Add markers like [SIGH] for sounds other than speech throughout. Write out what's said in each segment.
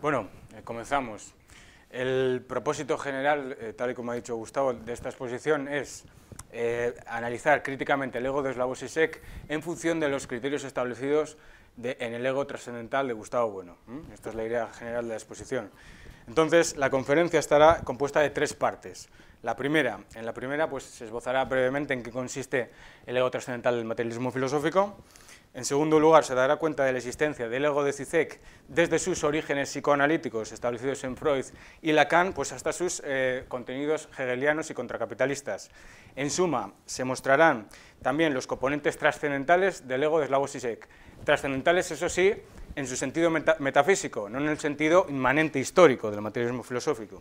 Bueno, eh, comenzamos. El propósito general, eh, tal y como ha dicho Gustavo, de esta exposición es eh, analizar críticamente el ego de Slavoj Zizek en función de los criterios establecidos en el ego trascendental de Gustavo Bueno. Esta es la idea general de la exposición. Entonces, la conferencia estará compuesta de tres partes. La primera, en la primera pues, se esbozará brevemente en qué consiste el ego trascendental del materialismo filosófico. En segundo lugar, se dará cuenta de la existencia del ego de Zizek desde sus orígenes psicoanalíticos establecidos en Freud y Lacan, pues hasta sus eh, contenidos hegelianos y contracapitalistas. En suma, se mostrarán también los componentes trascendentales del ego de Slavoj Zizek. Trascendentales, eso sí, en su sentido metafísico, no en el sentido inmanente histórico del materialismo filosófico.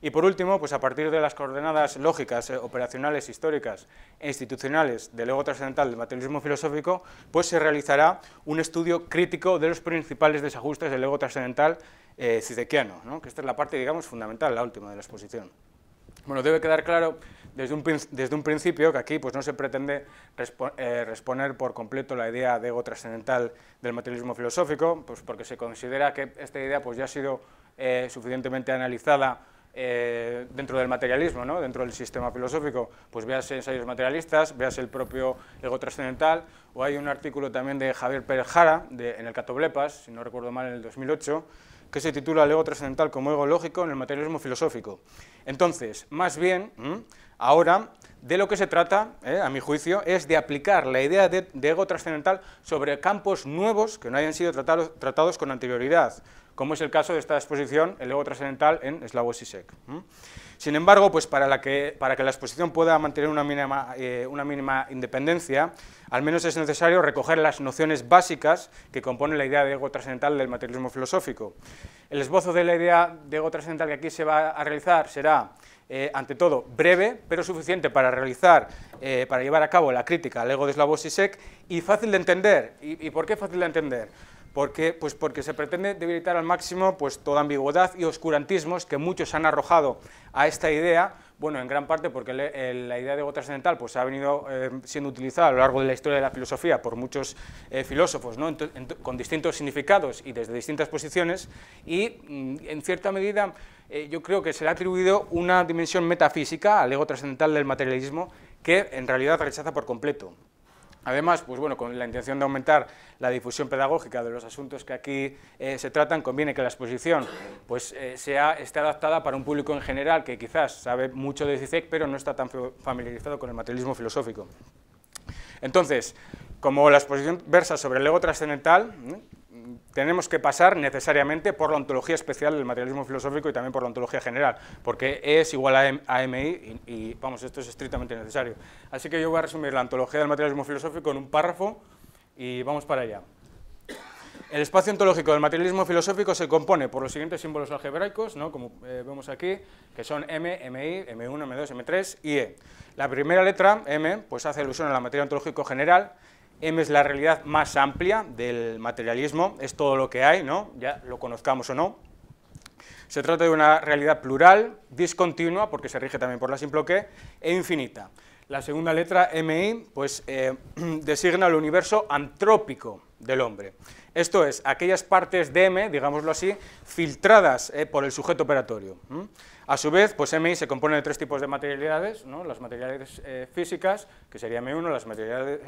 Y por último, pues a partir de las coordenadas lógicas, eh, operacionales, históricas e institucionales del ego trascendental del materialismo filosófico, pues se realizará un estudio crítico de los principales desajustes del ego trascendental eh, cizequiano, que esta es la parte, digamos, fundamental, la última de la exposición. Bueno, debe quedar claro desde un, desde un principio que aquí pues, no se pretende eh, responder por completo la idea de ego trascendental del materialismo filosófico, pues porque se considera que esta idea pues, ya ha sido eh, suficientemente analizada eh, dentro del materialismo, ¿no? dentro del sistema filosófico, pues veas ensayos materialistas, veas el propio ego trascendental, o hay un artículo también de Javier Pérez Jara, en el Catoblepas, si no recuerdo mal, en el 2008, que se titula El ego trascendental como ego lógico en el materialismo filosófico. Entonces, más bien, ahora de lo que se trata, ¿eh? a mi juicio, es de aplicar la idea de, ego trascendental sobre campos nuevos que no hayan sido tratados con anterioridad, como es el caso de esta exposición, el ego trascendental en Slavoj Zizek. Sin embargo, pues para, que, para, que, la exposición pueda mantener una mínima, eh, una mínima, independencia, al menos es necesario recoger las nociones básicas que componen la idea de ego trascendental del materialismo filosófico. El esbozo de la idea de ego trascendental que aquí se va a realizar será, eh, ante todo, breve, pero suficiente para realizar, eh, para llevar a cabo la crítica al ego de Slavoj Zizek y fácil de entender. ¿Y por qué fácil de entender? Porque, pues porque se pretende debilitar al máximo pues, toda ambigüedad y oscurantismos que muchos han arrojado a esta idea, bueno, en gran parte porque la idea de ego trascendental pues, ha venido eh, siendo utilizada a lo largo de la historia de la filosofía por muchos eh, filósofos, ¿no? con distintos significados y desde distintas posiciones, y mm, en cierta medida eh, yo creo que se le ha atribuido una dimensión metafísica al ego trascendental del materialismo que en realidad rechaza por completo. Además, pues bueno, con la intención de aumentar la difusión pedagógica de los asuntos que aquí eh, se tratan, conviene que la exposición pues, eh, sea, esté adaptada para un público en general que quizás sabe mucho de CICEC, pero no está tan familiarizado con el materialismo filosófico. Entonces, como la exposición versa sobre el ego trascendental, tenemos que pasar necesariamente por la ontología especial del materialismo filosófico y también por la ontología general, porque E es igual a, MI y, vamos, esto es estrictamente necesario. Así que yo voy a resumir la ontología del materialismo filosófico en un párrafo y vamos para allá. El espacio ontológico del materialismo filosófico se compone por los siguientes símbolos algebraicos, ¿no? como eh, vemos aquí, que son M, MI, M1, M2, M3 y E. La primera letra, M, pues hace alusión a la materia ontológico general, M es la realidad más amplia del materialismo, es todo lo que hay, ¿no? ya lo conozcamos o no. Se trata de una realidad plural, discontinua, porque se rige también por la simple que, e infinita. La segunda letra, MI, pues eh, [CLEARS THROAT] designa el universo antrópico del hombre. Esto es, aquellas partes de M, digámoslo así, filtradas eh, por el sujeto operatorio. A su vez, pues MI se compone de tres tipos de materialidades, las materialidades eh, físicas, que sería M1, las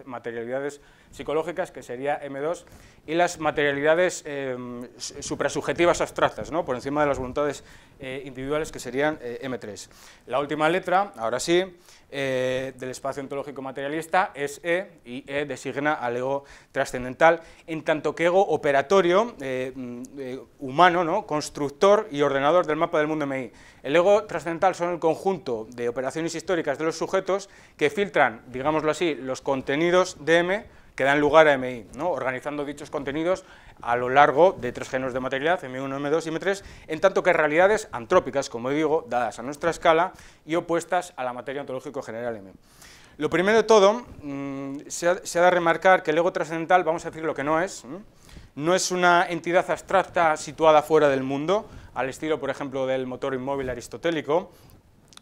materialidades, psicológicas, que sería M2, y las materialidades em, suprasubjetivas abstractas, ¿no? por encima de las voluntades eh, individuales, que serían eh, M3. La última letra, ahora sí, del espacio ontológico materialista es E, y E designa al ego trascendental, en tanto que ego operatorio, mm, humano, ¿no? constructor y ordenador del mapa del mundo MI. El ego trascendental son el conjunto de operaciones históricas de los sujetos que filtran, digámoslo así, los contenidos de M que dan lugar a MI, ¿no? organizando dichos contenidos a lo largo de tres géneros de materialidad, M1, M2 y M3, en tanto que realidades antrópicas, como digo, dadas a nuestra escala y opuestas a la materia ontológico general M. Lo primero de todo, mm, se, ha, de remarcar que el ego trascendental, vamos a decir lo que no es, no es una entidad abstracta situada fuera del mundo, al estilo, por ejemplo, del motor inmóvil aristotélico,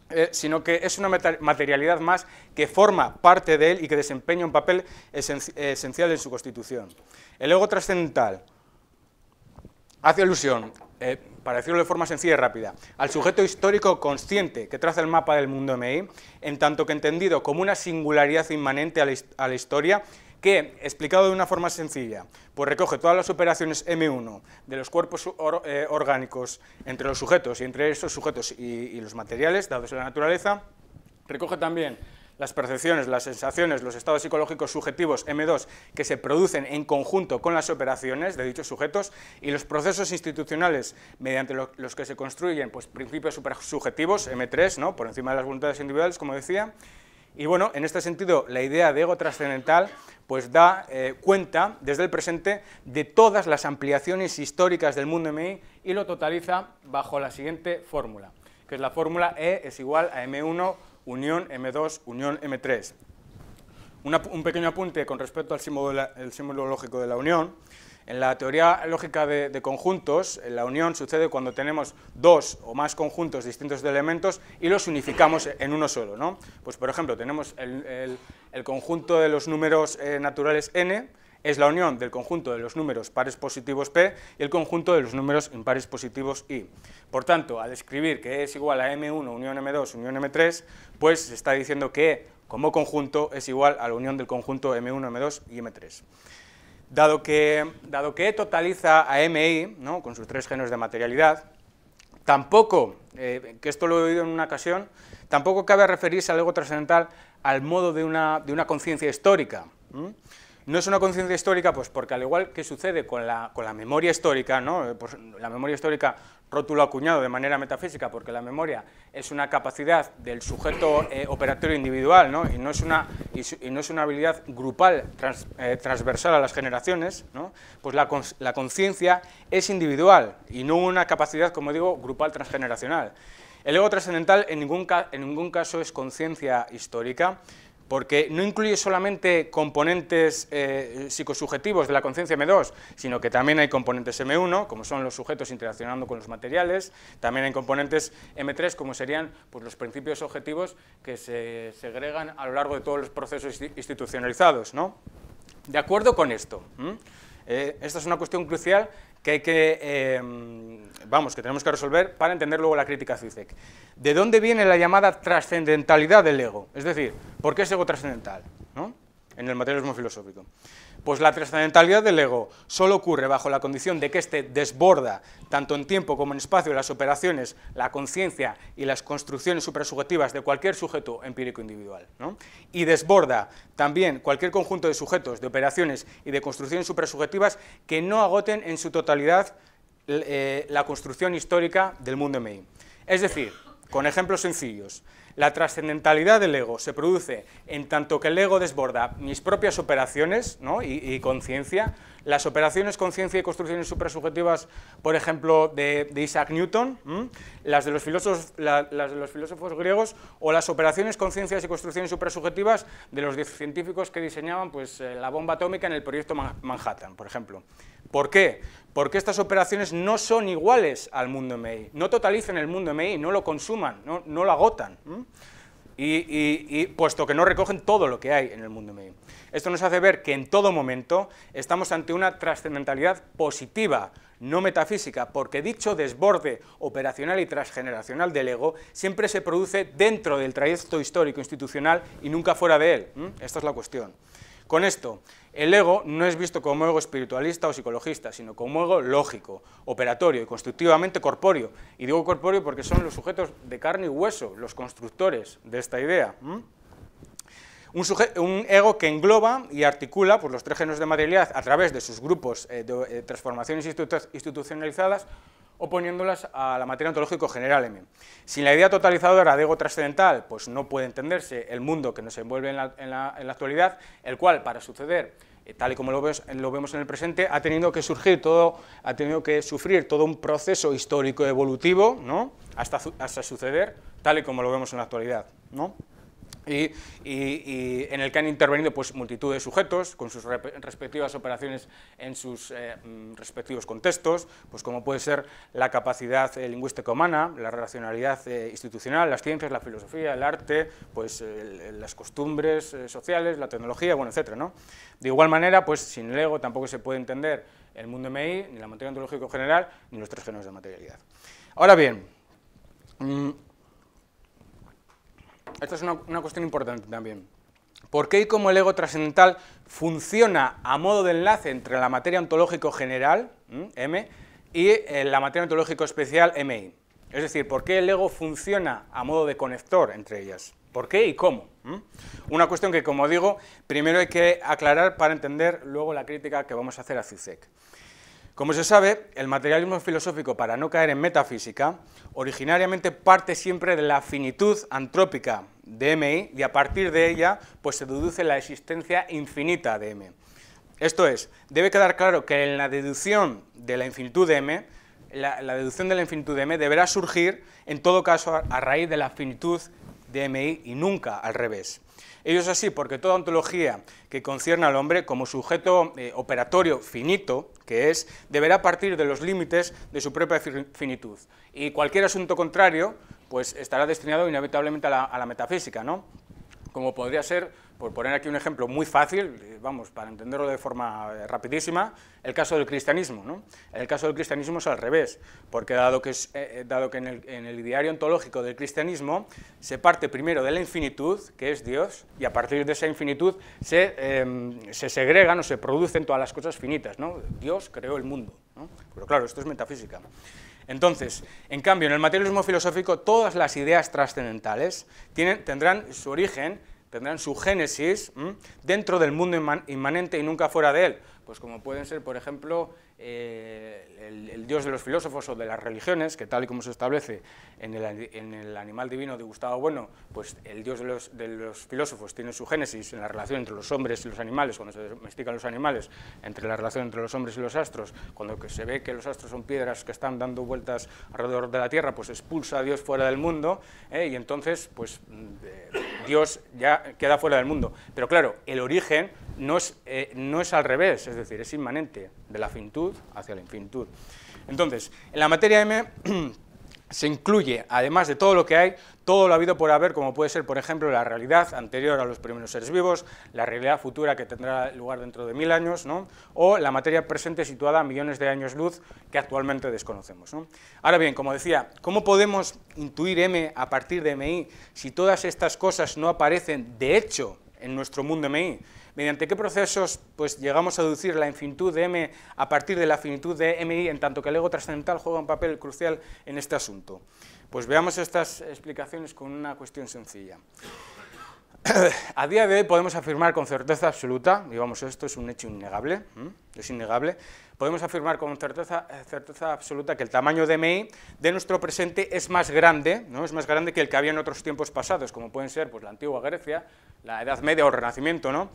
eh, sino que es una materialidad más que forma parte de él y que desempeña un papel esencial en su constitución. El ego trascendental hace alusión, eh, para decirlo de forma sencilla y rápida, al sujeto histórico consciente que traza el mapa del mundo MI, en tanto que entendido como una singularidad inmanente a la, historia, que, explicado de una forma sencilla, pues recoge todas las operaciones M1 de los cuerpos eh, orgánicos entre los sujetos y entre esos sujetos y, y los materiales, dados en la naturaleza, recoge también las percepciones, las sensaciones, los estados psicológicos subjetivos M2 que se producen en conjunto con las operaciones de dichos sujetos y los procesos institucionales mediante los que se construyen pues, principios supersubjetivos M3, ¿no? por encima de las voluntades individuales, como decía. Y bueno, en este sentido, la idea de ego trascendental pues da eh, cuenta desde el presente de todas las ampliaciones históricas del mundo MI y lo totaliza bajo la siguiente fórmula, que es la fórmula E es igual a M1 unión M2, unión M3. un pequeño apunte con respecto al símbolo, lógico de la unión. En la teoría lógica de, conjuntos, la unión sucede cuando tenemos dos o más conjuntos distintos de elementos y los unificamos en uno solo. ¿no? Pues, por ejemplo, tenemos el, conjunto de los números eh, naturales n, es la unión del conjunto de los números pares positivos P y el conjunto de los números impares positivos I. Por tanto, al escribir que es igual a M1 unión M2 unión M3, pues se está diciendo que como conjunto es igual a la unión del conjunto M1, M2 y M3. Dado que, dado que E totaliza a MI, ¿no? con sus tres géneros de materialidad, tampoco, eh, que esto lo he oído en una ocasión, tampoco cabe referirse al ego trascendental al modo de una, de una conciencia histórica. No es una conciencia histórica, pues porque al igual que sucede con la, con la memoria histórica, ¿no? Eh, pues la memoria histórica rótulo acuñado de manera metafísica, porque la memoria es una capacidad del sujeto eh, operatorio individual, ¿no? y, no es una, y, no es una habilidad grupal eh, transversal a las generaciones, ¿no? pues la, conciencia es individual y no una capacidad, como digo, grupal transgeneracional. El ego trascendental en ningún, en ningún caso es conciencia histórica, porque no incluye solamente componentes eh, psicosubjetivos de la conciencia M2, sino que también hay componentes M1, como son los sujetos interaccionando con los materiales, también hay componentes M3, como serían pues, los principios objetivos que se segregan a lo largo de todos los procesos institucionalizados. ¿no? De acuerdo con esto, eh, esta es una cuestión crucial que hay que, em, vamos, que tenemos que resolver para entender luego la crítica Zizek. ¿De dónde viene la llamada trascendentalidad del ego? Es decir, ¿por qué es ego trascendental? ¿no? En el materialismo filosófico. Pues la trascendentalidad del ego solo ocurre bajo la condición de que éste desborda, tanto en tiempo como en espacio, las operaciones, la conciencia y las construcciones suprasubjetivas de cualquier sujeto empírico individual. Y desborda también cualquier conjunto de sujetos, de operaciones y de construcciones suprasubjetivas que no agoten en su totalidad eh, la construcción histórica del mundo MI. Es decir, con ejemplos sencillos, la trascendentalidad del ego se produce en tanto que el ego desborda mis propias operaciones y, conciencia, las operaciones conciencia y construcciones suprasubjetivas, por ejemplo, de, Isaac Newton, las de, los filósofos, de los filósofos griegos, o las operaciones conciencias y construcciones suprasubjetivas de los científicos que diseñaban pues, eh, la bomba atómica en el proyecto Manhattan, por ejemplo. ¿Por qué? Porque estas operaciones no son iguales al mundo MI, no totalicen el mundo MI, no lo consuman, no, lo agotan, y, puesto que no recogen todo lo que hay en el mundo MI. Esto nos hace ver que en todo momento estamos ante una trascendentalidad positiva, no metafísica, porque dicho desborde operacional y transgeneracional del ego siempre se produce dentro del trayecto histórico institucional y nunca fuera de él. Esta es la cuestión. Con esto, el ego no es visto como ego espiritualista o psicologista, sino como ego lógico, operatorio y constructivamente corpóreo. Y digo corpóreo porque son los sujetos de carne y hueso, los constructores de esta idea. Un, ego que engloba y articula pues, los tres géneros de materialidad a través de sus grupos eh, de eh, transformaciones institucionalizadas oponiéndolas a la materia ontológico general M. Sin la idea totalizadora de ego trascendental, pues no puede entenderse el mundo que nos envuelve en la, actualidad, el cual, para suceder, eh, tal y como lo vemos, lo vemos, en el presente, ha tenido que surgir todo, ha tenido que sufrir todo un proceso histórico evolutivo, ¿no? hasta, hasta suceder tal y como lo vemos en la actualidad. ¿no? Y, en el que han intervenido pues, multitud de sujetos con sus respectivas operaciones en sus eh, mm, respectivos contextos, pues como puede ser la capacidad eh, lingüística humana, la racionalidad eh, institucional, las ciencias, la filosofía, el arte, pues, las costumbres sociales, la tecnología, bueno, etc. ¿no? De igual manera, pues sin el ego tampoco se puede entender el mundo MI, ni la materia ontológico general, ni los tres géneros de materialidad. Ahora bien, mm, esta es una, cuestión importante también. ¿Por qué y cómo el ego trascendental funciona a modo de enlace entre la materia ontológico general, M, y eh, la materia ontológico especial, MI? Es decir, ¿por qué el ego funciona a modo de conector entre ellas? ¿Por qué y cómo? Una cuestión que, como digo, primero hay que aclarar para entender luego la crítica que vamos a hacer a Zizek. Como se sabe, el materialismo filosófico, para no caer en metafísica, originariamente parte siempre de la finitud antrópica de MI y a partir de ella pues, se deduce la existencia infinita de M. Esto es, debe quedar claro que en la deducción de la infinitud de M, la, deducción de la infinitud de M deberá surgir, en todo caso, a raíz de la finitud de MI y nunca al revés. Ello es así porque toda ontología que concierne al hombre como sujeto eh, operatorio finito, que es, deberá partir de los límites de su propia finitud. Y cualquier asunto contrario, pues estará destinado inevitablemente a la, a la metafísica, ¿no? Como podría ser por poner aquí un ejemplo muy fácil, eh, vamos, para entenderlo de forma eh, rapidísima, el caso del cristianismo. ¿no? El caso del cristianismo es al revés, porque dado que, es, eh, dado que en, el, en, el, ideario ontológico del cristianismo se parte primero de la infinitud, que es Dios, y a partir de esa infinitud se, em, se segregan o se producen todas las cosas finitas. ¿no? Dios creó el mundo. Pero claro, esto es metafísica. Entonces, en cambio, en el materialismo filosófico, todas las ideas trascendentales tendrán su origen tendrán su génesis dentro del mundo inmanente y nunca fuera de él, pues como pueden ser, por ejemplo, eh, el, dios de los filósofos o de las religiones, que tal y como se establece en el, animal divino de Gustavo Bueno, pues el dios de los, filósofos tiene su génesis en la relación entre los hombres y los animales, cuando se domestican los animales, entre la relación entre los hombres y los astros, cuando se ve que los astros son piedras que están dando vueltas alrededor de la Tierra, pues expulsa a Dios fuera del mundo, ¿eh? y entonces, pues Dios ya queda fuera del mundo. Pero claro, el origen no es, eh, no es al revés, es decir, es inmanente de la finitud hacia la infinitud. Entonces, en la materia M [CLEARS THROAT] se incluye, además de todo lo que hay, todo lo habido por haber, como puede ser, por ejemplo, la realidad anterior a los primeros seres vivos, la realidad futura que tendrá lugar dentro de mil años, ¿no? o la materia presente situada a millones de años luz que actualmente desconocemos. Ahora bien, como decía, ¿cómo podemos intuir M a partir de MI si todas estas cosas no aparecen de hecho en nuestro mundo MI? ¿Mediante qué procesos pues, llegamos a deducir la infinitud de M a partir de la finitud de MI, en tanto que el ego trascendental juega un papel crucial en este asunto? Pues veamos estas explicaciones con una cuestión sencilla. A día de hoy podemos afirmar con certeza absoluta, digamos esto es un hecho innegable, es innegable, podemos afirmar con certeza, certeza, absoluta que el tamaño de MI de nuestro presente es más grande, ¿no? es más grande que el que había en otros tiempos pasados, como pueden ser pues, la antigua Grecia, la Edad Media o el Renacimiento, ¿no?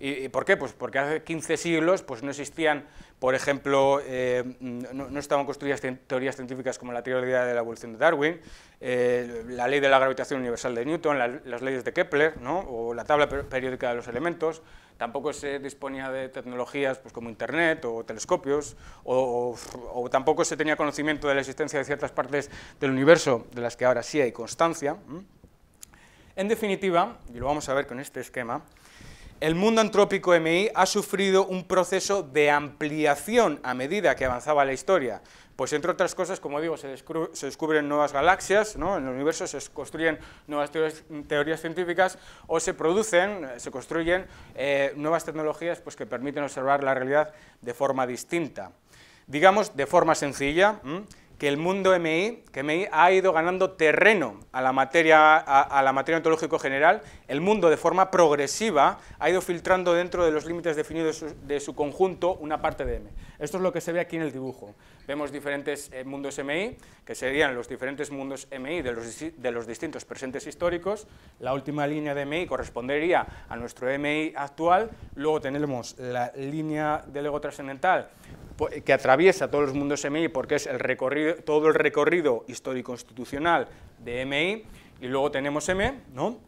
¿Y, por qué? Pues porque hace 15 siglos pues no existían, por ejemplo, eh, no, estaban construidas teorías científicas como la teoría de la evolución de Darwin, eh, la ley de la gravitación universal de Newton, las leyes de Kepler, ¿no? o la tabla periódica de los elementos, tampoco se disponía de tecnologías pues, como Internet o telescopios, o, tampoco se tenía conocimiento de la existencia de ciertas partes del universo de las que ahora sí hay constancia. En definitiva, y lo vamos a ver con este esquema, el mundo antrópico MI ha sufrido un proceso de ampliación a medida que avanzaba la historia. Pues entre otras cosas, como digo, se, descubren nuevas galaxias, ¿no? en el universo se construyen nuevas teorías, científicas o se producen, se construyen eh, nuevas tecnologías pues, que permiten observar la realidad de forma distinta. Digamos, de forma sencilla, que el mundo MI, que MI ha ido ganando terreno a la materia, a, la materia ontológico general, el mundo de forma progresiva ha ido filtrando dentro de los límites definidos de su, conjunto una parte de M. Esto es lo que se ve aquí en el dibujo. Vemos diferentes eh, mundos MI, que serían los diferentes mundos MI de los, de los distintos presentes históricos. La última línea de MI correspondería a nuestro MI actual. Luego tenemos la línea del ego trascendental, que atraviesa todos los mundos MI porque es el recorrido, todo el recorrido histórico-institucional de MI, y luego tenemos M, ¿no?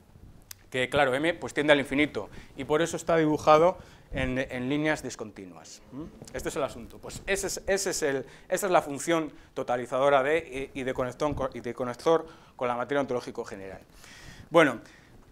que claro, M pues tiende al infinito, y por eso está dibujado en, líneas discontinuas. Este es el asunto. Pues ese es, ese es el, esa es la función totalizadora de, y, de conector, y de conector con la materia ontológico general. Bueno,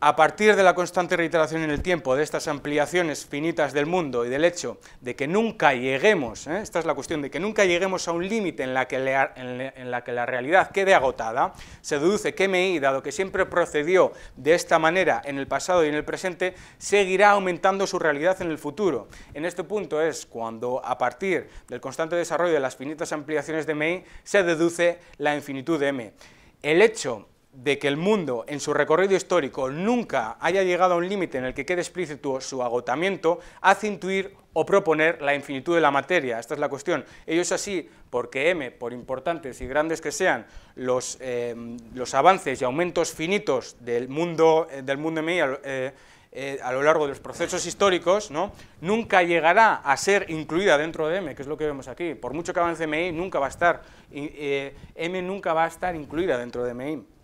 a partir de la constante reiteración en el tiempo de estas ampliaciones finitas del mundo y del hecho de que nunca lleguemos, ¿eh? esta es la cuestión, de que nunca lleguemos a un límite en, en la que la realidad quede agotada, se deduce que MI, dado que siempre procedió de esta manera en el pasado y en el presente, seguirá aumentando su realidad en el futuro. En este punto es cuando, a partir del constante desarrollo de las finitas ampliaciones de MI, se deduce la infinitud de M. El hecho de que el mundo en su recorrido histórico nunca haya llegado a un límite en el que quede explícito su agotamiento, hace intuir o proponer la infinitud de la materia. Esta es la cuestión. Ello es así porque M, por importantes y grandes que sean los, eh, los avances y aumentos finitos del mundo, eh, del mundo MI eh, a lo largo de los procesos históricos, ¿no? nunca llegará a ser incluida dentro de M, que es lo que vemos aquí. Por mucho que avance MI, nunca va a estar, M nunca va a estar incluida dentro de MI.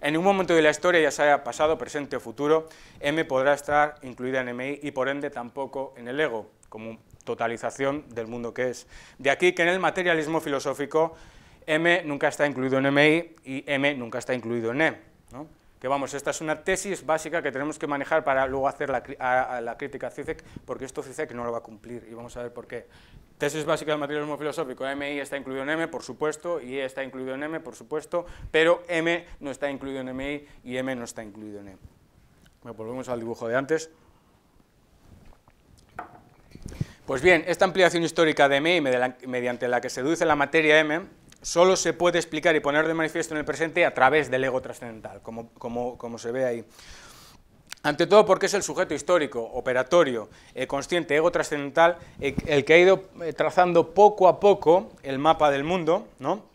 En ningún momento de la historia, ya sea pasado, presente o futuro, M podrá estar incluida en MI y por ende tampoco en el ego, como totalización del mundo que es. De aquí que en el materialismo filosófico M nunca está incluido en MI y M nunca está incluido en E. ¿no? Vamos, esta es una tesis básica que tenemos que manejar para luego hacer la, crítica a CICEC, porque esto CICEC no lo va a cumplir, y vamos a ver por qué. Tesis básica del materialismo filosófico, MI está incluido en M, por supuesto, y E está incluido en M, por supuesto, pero M no está incluido en MI y M no está incluido en E. Bueno, volvemos al dibujo de antes. Pues bien, esta ampliación histórica de MI mediante la que se deduce la materia M solo se puede explicar y poner de manifiesto en el presente a través del ego trascendental, como, como, se ve ahí. Ante todo porque es el sujeto histórico, operatorio, eh, consciente, ego trascendental, eh, el que ha ido eh, trazando poco a poco el mapa del mundo, ¿no?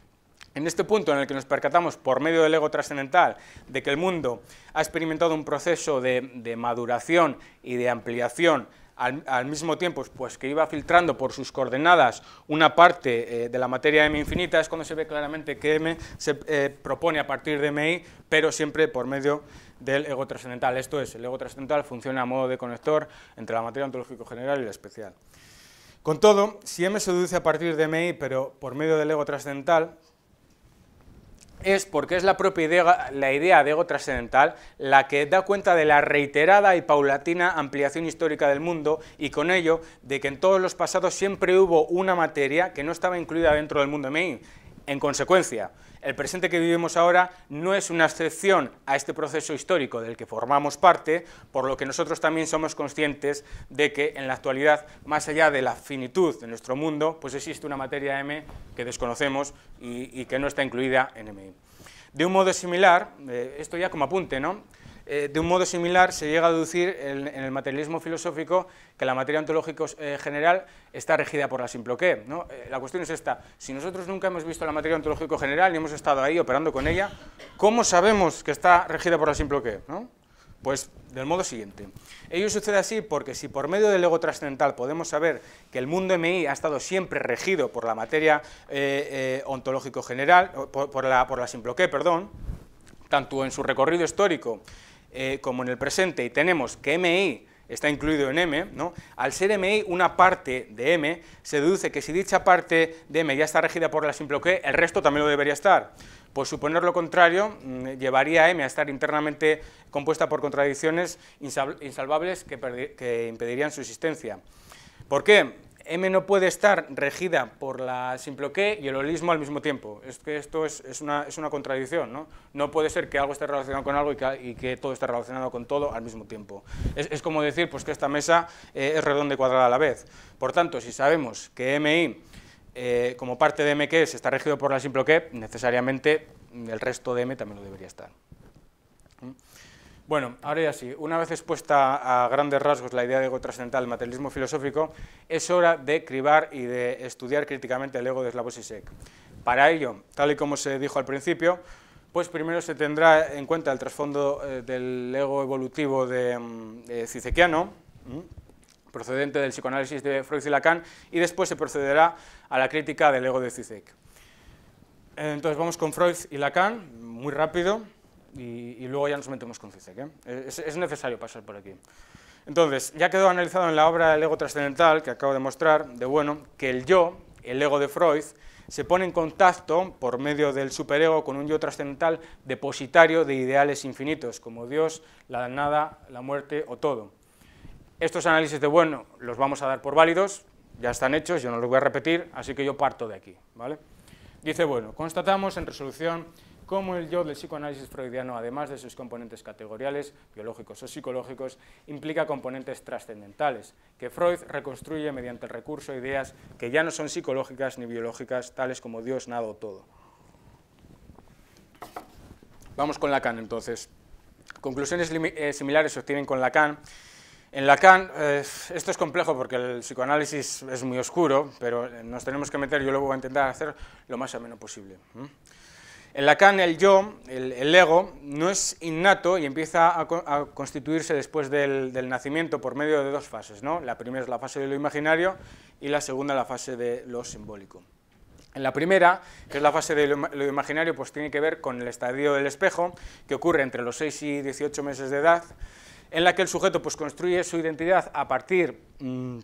En este punto en el que nos percatamos por medio del ego trascendental de que el mundo ha experimentado un proceso de, de maduración y de ampliación al, mismo tiempo pues, que iba filtrando por sus coordenadas una parte eh, de la materia M infinita, es cuando se ve claramente que M se eh, propone a partir de MI, pero siempre por medio del ego trascendental. Esto es, el ego trascendental funciona a modo de conector entre la materia ontológico general y la especial. Con todo, si M se deduce a partir de MI, pero por medio del ego trascendental, es porque es la propia idea, la idea de ego trascendental la que da cuenta de la reiterada y paulatina ampliación histórica del mundo y con ello de que en todos los pasados siempre hubo una materia que no estaba incluida dentro del mundo main. En consecuencia, el presente que vivimos ahora no es una excepción a este proceso histórico del que formamos parte, por lo que nosotros también somos conscientes de que en la actualidad, más allá de la finitud de nuestro mundo, pues existe una materia M que desconocemos y, que no está incluida en MI. De un modo similar, eh, esto ya como apunte, ¿no? Eh, de un modo similar se llega a deducir en, el materialismo filosófico que la materia ontológica eh, general está regida por la simploqué. ¿no? Eh, la cuestión es esta, si nosotros nunca hemos visto la materia ontológico general y hemos estado ahí operando con ella, ¿cómo sabemos que está regida por la simploqué? ¿no? Pues del modo siguiente. Ello sucede así porque si por medio del ego trascendental podemos saber que el mundo MI ha estado siempre regido por la materia ontológico general, por, la, por la perdón, tanto en su recorrido histórico eh, como en el presente y tenemos que MI está incluido en M, ¿no? al ser MI una parte de M, se deduce que si dicha parte de M ya está regida por la simple que, el resto también lo debería estar. Pues suponer lo contrario mm, llevaría a M a estar internamente compuesta por contradicciones insalvables que, que impedirían su existencia. ¿Por qué? M no puede estar regida por la simple que y el holismo al mismo tiempo. Es que esto es, una, contradicción, ¿no? No puede ser que algo esté relacionado con algo y que, todo esté relacionado con todo al mismo tiempo. Es, como decir pues, que esta mesa eh, es redonda y cuadrada a la vez. Por tanto, si sabemos que MI, eh, como parte de M que es, está regido por la simple que, necesariamente el resto de M también lo debería estar. Bueno, ahora ya sí, una vez expuesta a grandes rasgos la idea de ego trascendental del materialismo filosófico, es hora de cribar y de estudiar críticamente el ego de Slavoj Zizek. Para ello, tal y como se dijo al principio, pues primero se tendrá en cuenta el trasfondo eh, del ego evolutivo de, mm, Zizekiano, procedente del psicoanálisis de Freud y Lacan, y después se procederá a la crítica del ego de Zizek. Entonces vamos con Freud y Lacan, muy rápido y, luego ya nos metemos con Zizek. ¿eh? Es, necesario pasar por aquí. Entonces, ya quedó analizado en la obra El ego trascendental, que acabo de mostrar, de bueno, que el yo, el ego de Freud, se pone en contacto por medio del superego con un yo trascendental depositario de ideales infinitos, como Dios, la nada, la muerte o todo. Estos análisis de bueno los vamos a dar por válidos, ya están hechos, yo no los voy a repetir, así que yo parto de aquí. ¿vale? Dice, bueno, constatamos en resolución cómo el yo del psicoanálisis freudiano, además de sus componentes categoriales, biológicos o psicológicos, implica componentes trascendentales, que Freud reconstruye mediante el recurso a ideas que ya no son psicológicas ni biológicas, tales como Dios, nada o todo. Vamos con Lacan, entonces. Conclusiones eh, similares se obtienen con Lacan. En Lacan, eh, esto es complejo porque el psicoanálisis es muy oscuro, pero nos tenemos que meter, yo lo voy a intentar hacer lo más ameno posible. En Lacan el yo, el, ego, no es innato y empieza a, constituirse después del, nacimiento por medio de dos fases. ¿no? La primera es la fase de lo imaginario y la segunda la fase de lo simbólico. En la primera, que es la fase de lo, imaginario, pues tiene que ver con el estadio del espejo, que ocurre entre los 6 y 18 meses de edad, en la que el sujeto pues, construye su identidad a partir... Mm,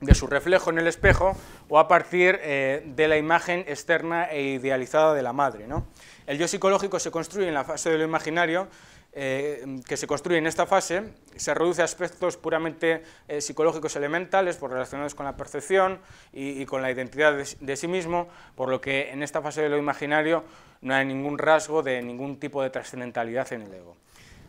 de su reflejo en el espejo o a partir eh, de la imagen externa e idealizada de la madre. ¿no? El yo psicológico se construye en la fase de lo imaginario, eh, que se construye en esta fase, se reduce a aspectos puramente eh, psicológicos elementales por relacionados con la percepción y, con la identidad de, de, sí mismo, por lo que en esta fase de lo imaginario no hay ningún rasgo de ningún tipo de trascendentalidad en el ego.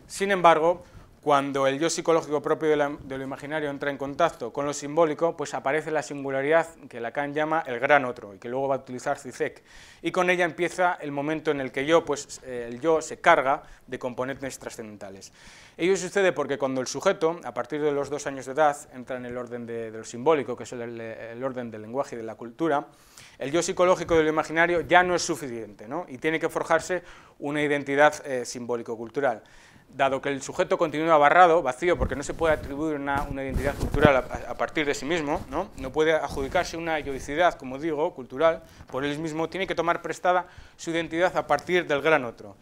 Sin embargo, cuando el yo psicológico propio de, lo imaginario entra en contacto con lo simbólico, pues aparece la singularidad que Lacan llama el gran otro, y que luego va a utilizar Zizek. Y con ella empieza el momento en el que yo, pues, eh, el yo se carga de componentes trascendentales. Ello sucede porque cuando el sujeto, a partir de los dos años de edad, entra en el orden de, lo simbólico, que es el, orden del lenguaje y de la cultura, el yo psicológico de lo imaginario ya no es suficiente, ¿no? y tiene que forjarse una identidad eh, simbólico-cultural dado que el sujeto continúa barrado, vacío, porque no se puede atribuir una, identidad cultural a, partir de sí mismo, ¿no? no puede adjudicarse una yoicidad, como digo, cultural, por él mismo, tiene que tomar prestada su identidad a partir del gran otro.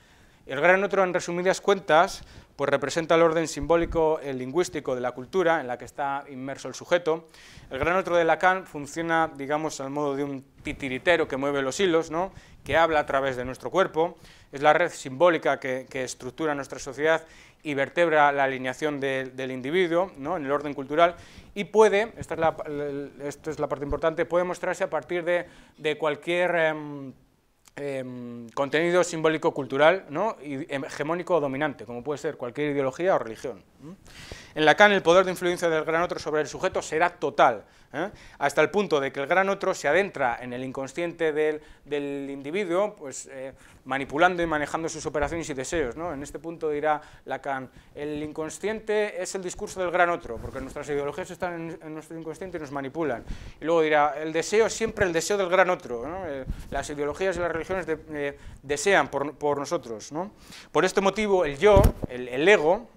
El gran otro, en resumidas cuentas, pues representa el orden simbólico el lingüístico de la cultura en la que está inmerso el sujeto. El gran otro de Lacan funciona, digamos, al modo de un titiritero que mueve los hilos, ¿no? Que habla a través de nuestro cuerpo, es la red simbólica que, estructura nuestra sociedad y vertebra la alineación del individuo ¿no? en el orden cultural y puede, esta es la, es la parte importante, puede mostrarse a partir de, cualquier... Em, Em, contenido simbólico cultural ¿no? y hegemónico o dominante, como puede ser cualquier ideología o religión. En Lacan el poder de influencia del gran otro sobre el sujeto será total, ¿eh? hasta el punto de que el gran otro se adentra en el inconsciente del, individuo, pues, eh, manipulando y manejando sus operaciones y deseos. ¿no? En este punto dirá Lacan, el inconsciente es el discurso del gran otro, porque nuestras ideologías están en, nuestro inconsciente y nos manipulan. Y luego dirá, el deseo es siempre el deseo del gran otro. Eh, las ideologías y las religiones desean por, nosotros. Por este motivo, el yo, el, ego,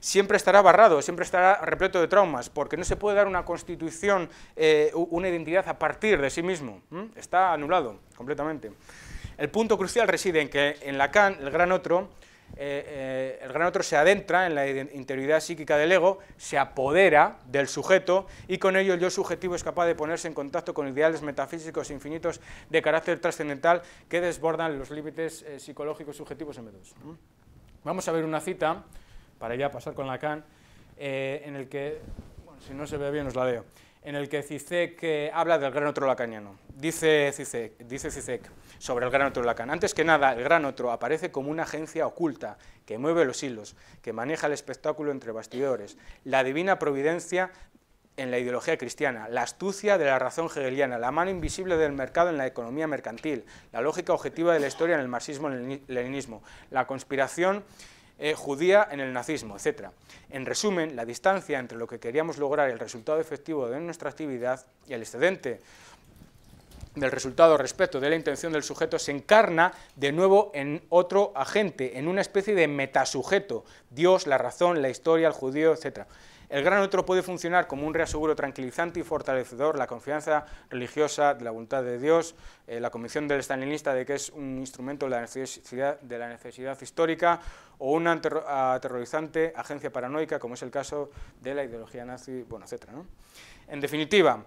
siempre estará barrado, siempre estará repleto de traumas, porque no se puede dar una constitución, eh, una identidad a partir de sí mismo, está anulado completamente. El punto crucial reside en que en Lacan el gran otro, eh, eh, el gran otro se adentra en la interioridad psíquica del ego, se apodera del sujeto y con ello el yo subjetivo es capaz de ponerse en contacto con ideales metafísicos infinitos de carácter trascendental que desbordan los límites psicológicos subjetivos en M2. Vamos a ver una cita para ya pasar con Lacan, en el que, si no se ve bien os la leo, en el que Zizek eh, habla del gran otro lacaniano. Dice Zizek, dice Zizek sobre el gran otro Lacan, antes que nada el gran otro aparece como una agencia oculta que mueve los hilos, que maneja el espectáculo entre bastidores, la divina providencia en la ideología cristiana, la astucia de la razón hegeliana, la mano invisible del mercado en la economía mercantil, la lógica objetiva de la historia en el marxismo-leninismo, la conspiración eh, judía en el nazismo, etc. En resumen, la distancia entre lo que queríamos lograr el resultado efectivo de nuestra actividad y el excedente del resultado respecto de la intención del sujeto se encarna de nuevo en otro agente, en una especie de metasujeto, Dios, la razón, la historia, el judío, etc. El gran otro puede funcionar como un reaseguro tranquilizante y fortalecedor, la confianza religiosa la voluntad de Dios, eh, la convicción del stalinista de que es un instrumento de la necesidad, de la necesidad histórica o una aterrorizante agencia paranoica, como es el caso de la ideología nazi, bueno, etc. En definitiva,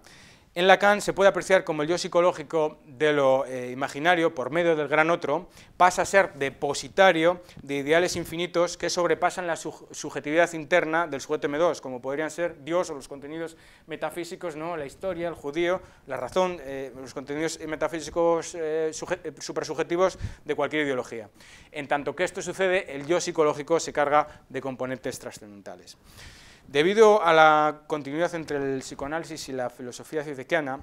En Lacan se puede apreciar como el yo psicológico de lo eh, imaginario, por medio del gran otro, pasa a ser depositario de ideales infinitos que sobrepasan la subjetividad interna del sujeto M2, como podrían ser Dios o los contenidos metafísicos, ¿no? la historia, el judío, la razón, eh, los contenidos metafísicos eh, supersubjetivos de cualquier ideología. En tanto que esto sucede, el yo psicológico se carga de componentes trascendentales. Debido a la continuidad entre el psicoanálisis y la filosofía cizequiana,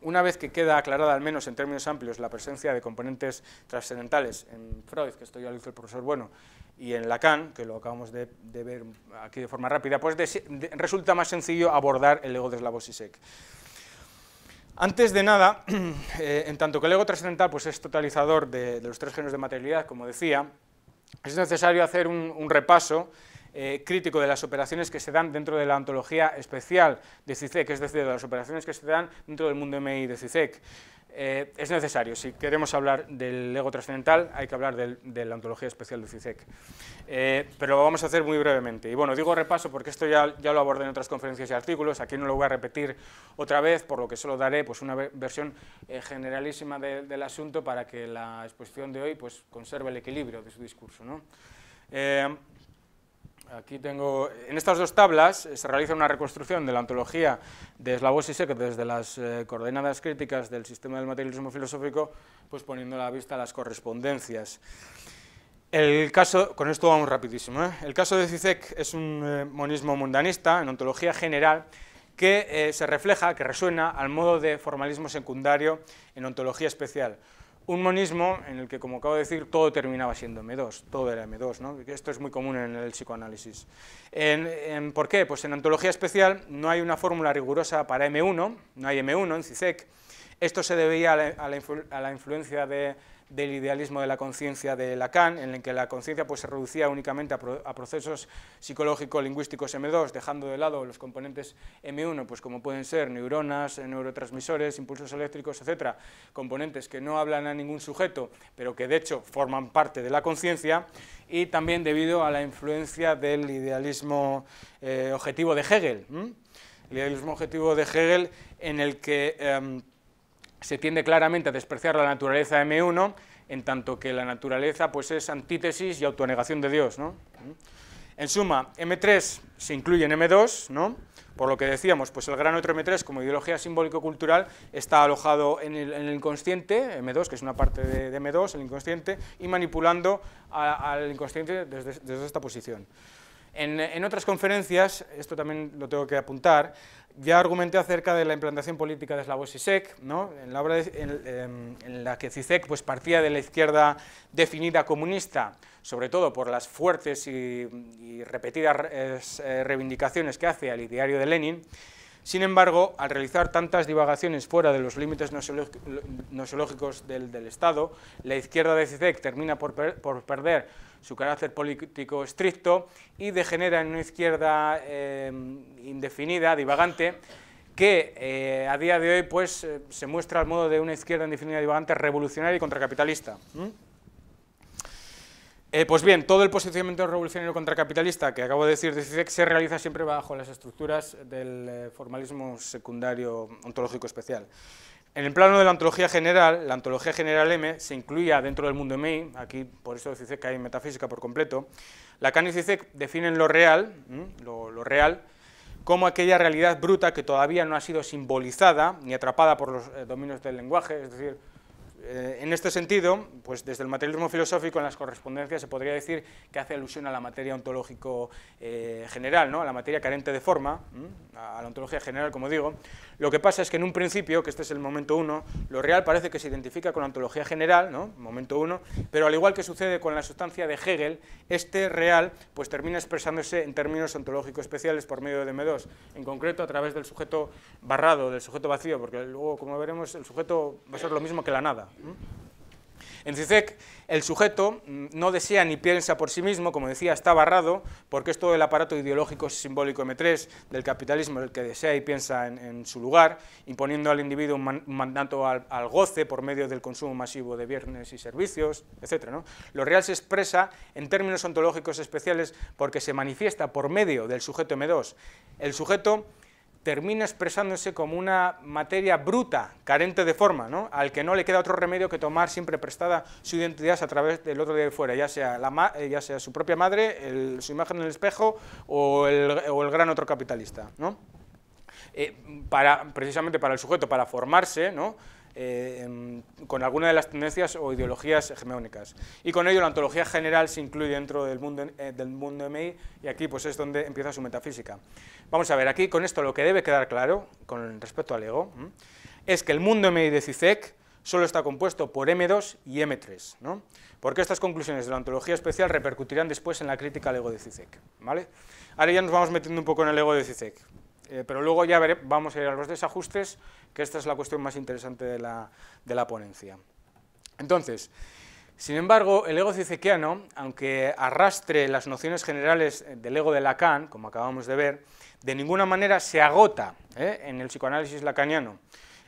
una vez que queda aclarada, al menos en términos amplios, la presencia de componentes trascendentales en Freud, que esto ya lo hizo el profesor Bueno, y en Lacan, que lo acabamos de, ver aquí de forma rápida, pues resulta más sencillo abordar el ego de Slavoj Zizek. Antes de nada, [CLEARS THROAT] eh, en tanto que el ego trascendental pues, es totalizador de, los tres géneros de materialidad, como decía, es necesario hacer un repaso eh, crítico de las operaciones que se dan dentro de la ontología especial de CICEC, es decir, de las operaciones que se dan dentro del mundo MI de CICEC. Eh, es necesario, si queremos hablar del ego trascendental, hay que hablar de la ontología especial de CICEC. Eh, pero lo vamos a hacer muy brevemente. Y bueno, digo repaso porque esto ya, ya lo abordé en otras conferencias y artículos, aquí no lo voy a repetir otra vez, por lo que solo daré pues, una versión generalísima del asunto para que la exposición de hoy pues, conserve el equilibrio de su discurso. ¿no? Aquí tengo, en estas dos tablas eh, se realiza una reconstrucción de la ontología de Slavoj Zizek desde las eh, coordenadas críticas del sistema del materialismo filosófico, pues poniendo a la vista las correspondencias. El caso, con esto vamos rapidísimo, ¿eh? el caso de Zizek es un monismo mundanista en ontología general que se refleja, que resuena al modo de formalismo secundario en ontología especial un monismo en el que, como acabo de decir, todo terminaba siendo M2, todo era M2, ¿no? esto es muy común en el psicoanálisis. ¿Por qué? Pues en ontología especial no hay una fórmula rigurosa para M1, no hay M1 en CISEC, esto se debía a la influencia de del idealismo de la conciencia de Lacan, en el que la conciencia pues, se reducía únicamente a, procesos psicológico-lingüísticos M2, dejando de lado los componentes M1, pues como pueden ser neuronas, neurotransmisores, impulsos eléctricos, etcétera, componentes que no hablan a ningún sujeto, pero que de hecho forman parte de la conciencia, y también debido a la influencia del idealismo eh, objetivo de Hegel. El idealismo objetivo de Hegel en el que... Em, se tiende claramente a despreciar la naturaleza M1, en tanto que la naturaleza pues, es antítesis y autonegación de Dios. ¿no? En suma, M3 se incluye en M2, ¿no? por lo que decíamos, pues el gran otro M3 como ideología simbólico-cultural está alojado en el, inconsciente, M2, que es una parte de, M2, el inconsciente, y manipulando al inconsciente desde, esta posición. En, en, otras conferencias, esto también lo tengo que apuntar, ya argumenté acerca de la implantación política de Slavoj Zizek, ¿no? en, la obra em, en, la que Zizek pues, partía de la izquierda definida comunista, sobre todo por las fuertes y, repetidas eh, reivindicaciones que hace al ideario de Lenin, sin embargo, al realizar tantas divagaciones fuera de los límites nosiológicos del, del Estado, la izquierda de Zizek termina por, perder su carácter político estricto y degenera en una izquierda eh, indefinida, divagante, que eh, a día de hoy pues, eh, se muestra al modo de una izquierda indefinida, divagante, revolucionaria y contracapitalista. Pues bien, todo el posicionamiento revolucionario contracapitalista que acabo de decir de CICEC se realiza siempre bajo las estructuras del formalismo secundario ontológico especial. En el plano de la ontología general, la ontología general M se incluía dentro del mundo MI, aquí por eso dice que hay metafísica por completo. Lacan y Zizek definen lo real, lo, lo real, como aquella realidad bruta que todavía no ha sido simbolizada ni atrapada por los eh, dominios del lenguaje, es decir, eh, en este sentido, pues desde el materialismo filosófico en las correspondencias se podría decir que hace alusión a la materia ontológico eh, general, ¿no? a la materia carente de forma, a la ontología general, como digo. Lo que pasa es que en un principio, que este es el momento uno, lo real parece que se identifica con la ontología general, ¿no? momento uno, pero al igual que sucede con la sustancia de Hegel, este real pues termina expresándose en términos ontológicos especiales por medio de M2, en concreto a través del sujeto barrado, del sujeto vacío, porque luego, como veremos, el sujeto va a ser lo mismo que la nada. En Zizek, el sujeto mm, no desea ni piensa por sí mismo, como decía, está barrado, porque es todo el aparato ideológico simbólico M3 del capitalismo el que desea y piensa en, su lugar, imponiendo al individuo un, mandato al, goce por medio del consumo masivo de bienes y servicios, etc. Lo real se expresa en términos ontológicos especiales porque se manifiesta por medio del sujeto M2. El sujeto termina expresándose como una materia bruta, carente de forma, ¿no? al que no le queda otro remedio que tomar siempre prestada su identidad a través del otro de fuera, ya sea, la eh, ya sea su propia madre, su imagen en el espejo o el, o el gran otro capitalista. ¿no? Eh, para, precisamente para el sujeto, para formarse, ¿no? Eh, con alguna de las tendencias o ideologías hegemónicas. Y con ello la ontología general se incluye dentro del mundo, eh, del mundo MI y aquí pues es donde empieza su metafísica. Vamos a ver, aquí con esto lo que debe quedar claro con respecto al ego es que el mundo MI de CICEC solo está compuesto por M2 y M3, ¿no? porque estas conclusiones de la ontología especial repercutirán después en la crítica al ego de CICEC. ¿vale? Ahora ya nos vamos metiendo un poco en el ego de CICEC. Eh, pero luego ya vamos a ir a los desajustes, que esta es la cuestión más interesante de la, ponencia. Entonces, sin embargo, el ego cicequiano, aunque arrastre las nociones generales del ego de Lacan, como acabamos de ver, de ninguna manera se agota ¿eh? en el psicoanálisis lacaniano.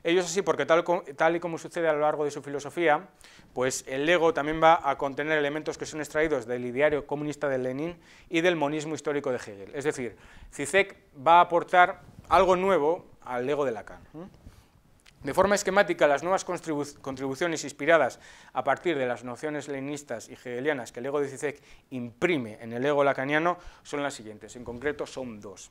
Ello es así porque tal, y como sucede a lo largo de su filosofía, pues el ego también va a contener elementos que son extraídos del ideario comunista de Lenin y del monismo histórico de Hegel. Es decir, Zizek va a aportar algo nuevo al ego de Lacan. De forma esquemática, las nuevas contribuciones inspiradas a partir de las nociones leninistas y hegelianas que el ego de Zizek imprime en el ego lacaniano son las siguientes, en concreto son dos.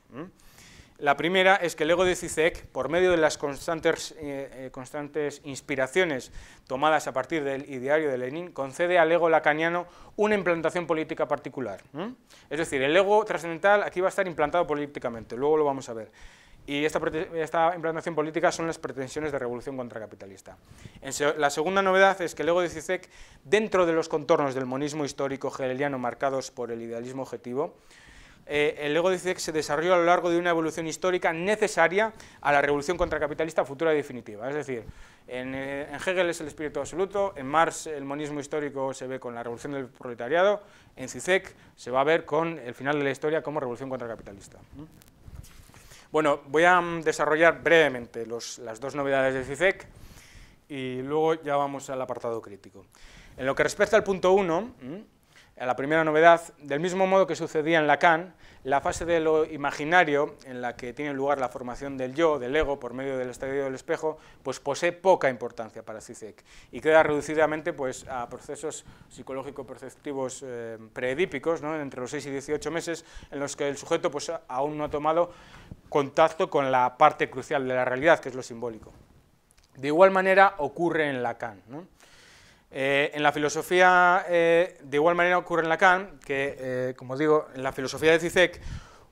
La primera es que el ego de Zizek, por medio de las constantes, eh, eh, constantes, inspiraciones tomadas a partir del ideario de Lenin, concede al ego lacaniano una implantación política particular. Es decir, el ego trascendental aquí va a estar implantado políticamente, luego lo vamos a ver. Y esta, implantación política son las pretensiones de revolución contracapitalista. la segunda novedad es que el ego de Zizek, dentro de los contornos del monismo histórico hegeliano marcados por el idealismo objetivo, eh, el ego dice que se desarrolló a lo largo de una evolución histórica necesaria a la revolución contracapitalista futura y definitiva. Es decir, eh, en, Hegel es el espíritu absoluto, en Marx el monismo histórico se ve con la revolución del proletariado, en Zizek se va a ver con el final de la historia como revolución contracapitalista. Bueno, voy a mm, desarrollar brevemente las dos novedades de Zizek y luego ya vamos al apartado crítico. En lo que respecta al punto 1, la primera novedad, del mismo modo que sucedía en Lacan, la fase de lo imaginario, en la que tiene lugar la formación del yo, del ego, por medio del estadio del espejo, pues posee poca importancia para Zizek y queda reducidamente pues, a procesos psicológico-perceptivos eh, preedípicos, ¿no? entre los 6 y 18 meses, en los que el sujeto pues, aún no ha tomado contacto con la parte crucial de la realidad, que es lo simbólico. De igual manera ocurre en Lacan. ¿no? Eh, en la filosofía, eh, de igual manera ocurre en Lacan, que, eh, como digo, en la filosofía de Zizek,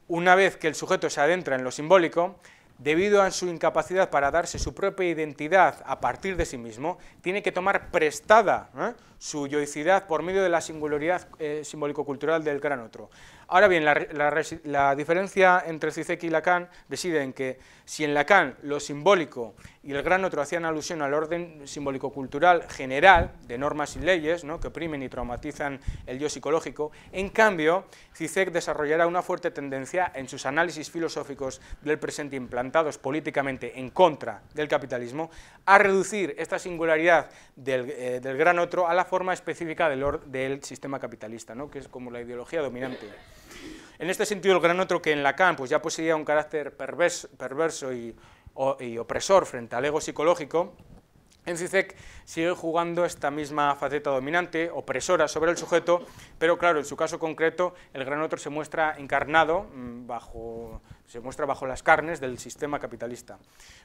una vez que el sujeto se adentra en lo simbólico, debido a su incapacidad para darse su propia identidad a partir de sí mismo, tiene que tomar prestada su yoicidad por medio de la singularidad simbólico-cultural del gran otro. Ahora bien, la, diferencia entre Zizek y Lacan reside en que si en Lacan lo simbólico y el gran otro hacían alusión al orden simbólico-cultural general de normas y leyes que oprimen y traumatizan el yo psicológico, en cambio, Zizek desarrollará una fuerte tendencia en sus análisis filosóficos del presente implantados políticamente en contra del capitalismo a reducir esta singularidad del, eh, gran otro a la forma específica del, del sistema capitalista, que es como la ideología dominante. En este sentido, el gran otro que en Lacan pues, ya poseía un carácter perverso, y, opresor frente al ego psicológico, en Zizek sigue jugando esta misma faceta dominante, opresora sobre el sujeto, pero claro, en su caso concreto, el gran otro se muestra encarnado mm, bajo se muestra bajo las carnes del sistema capitalista.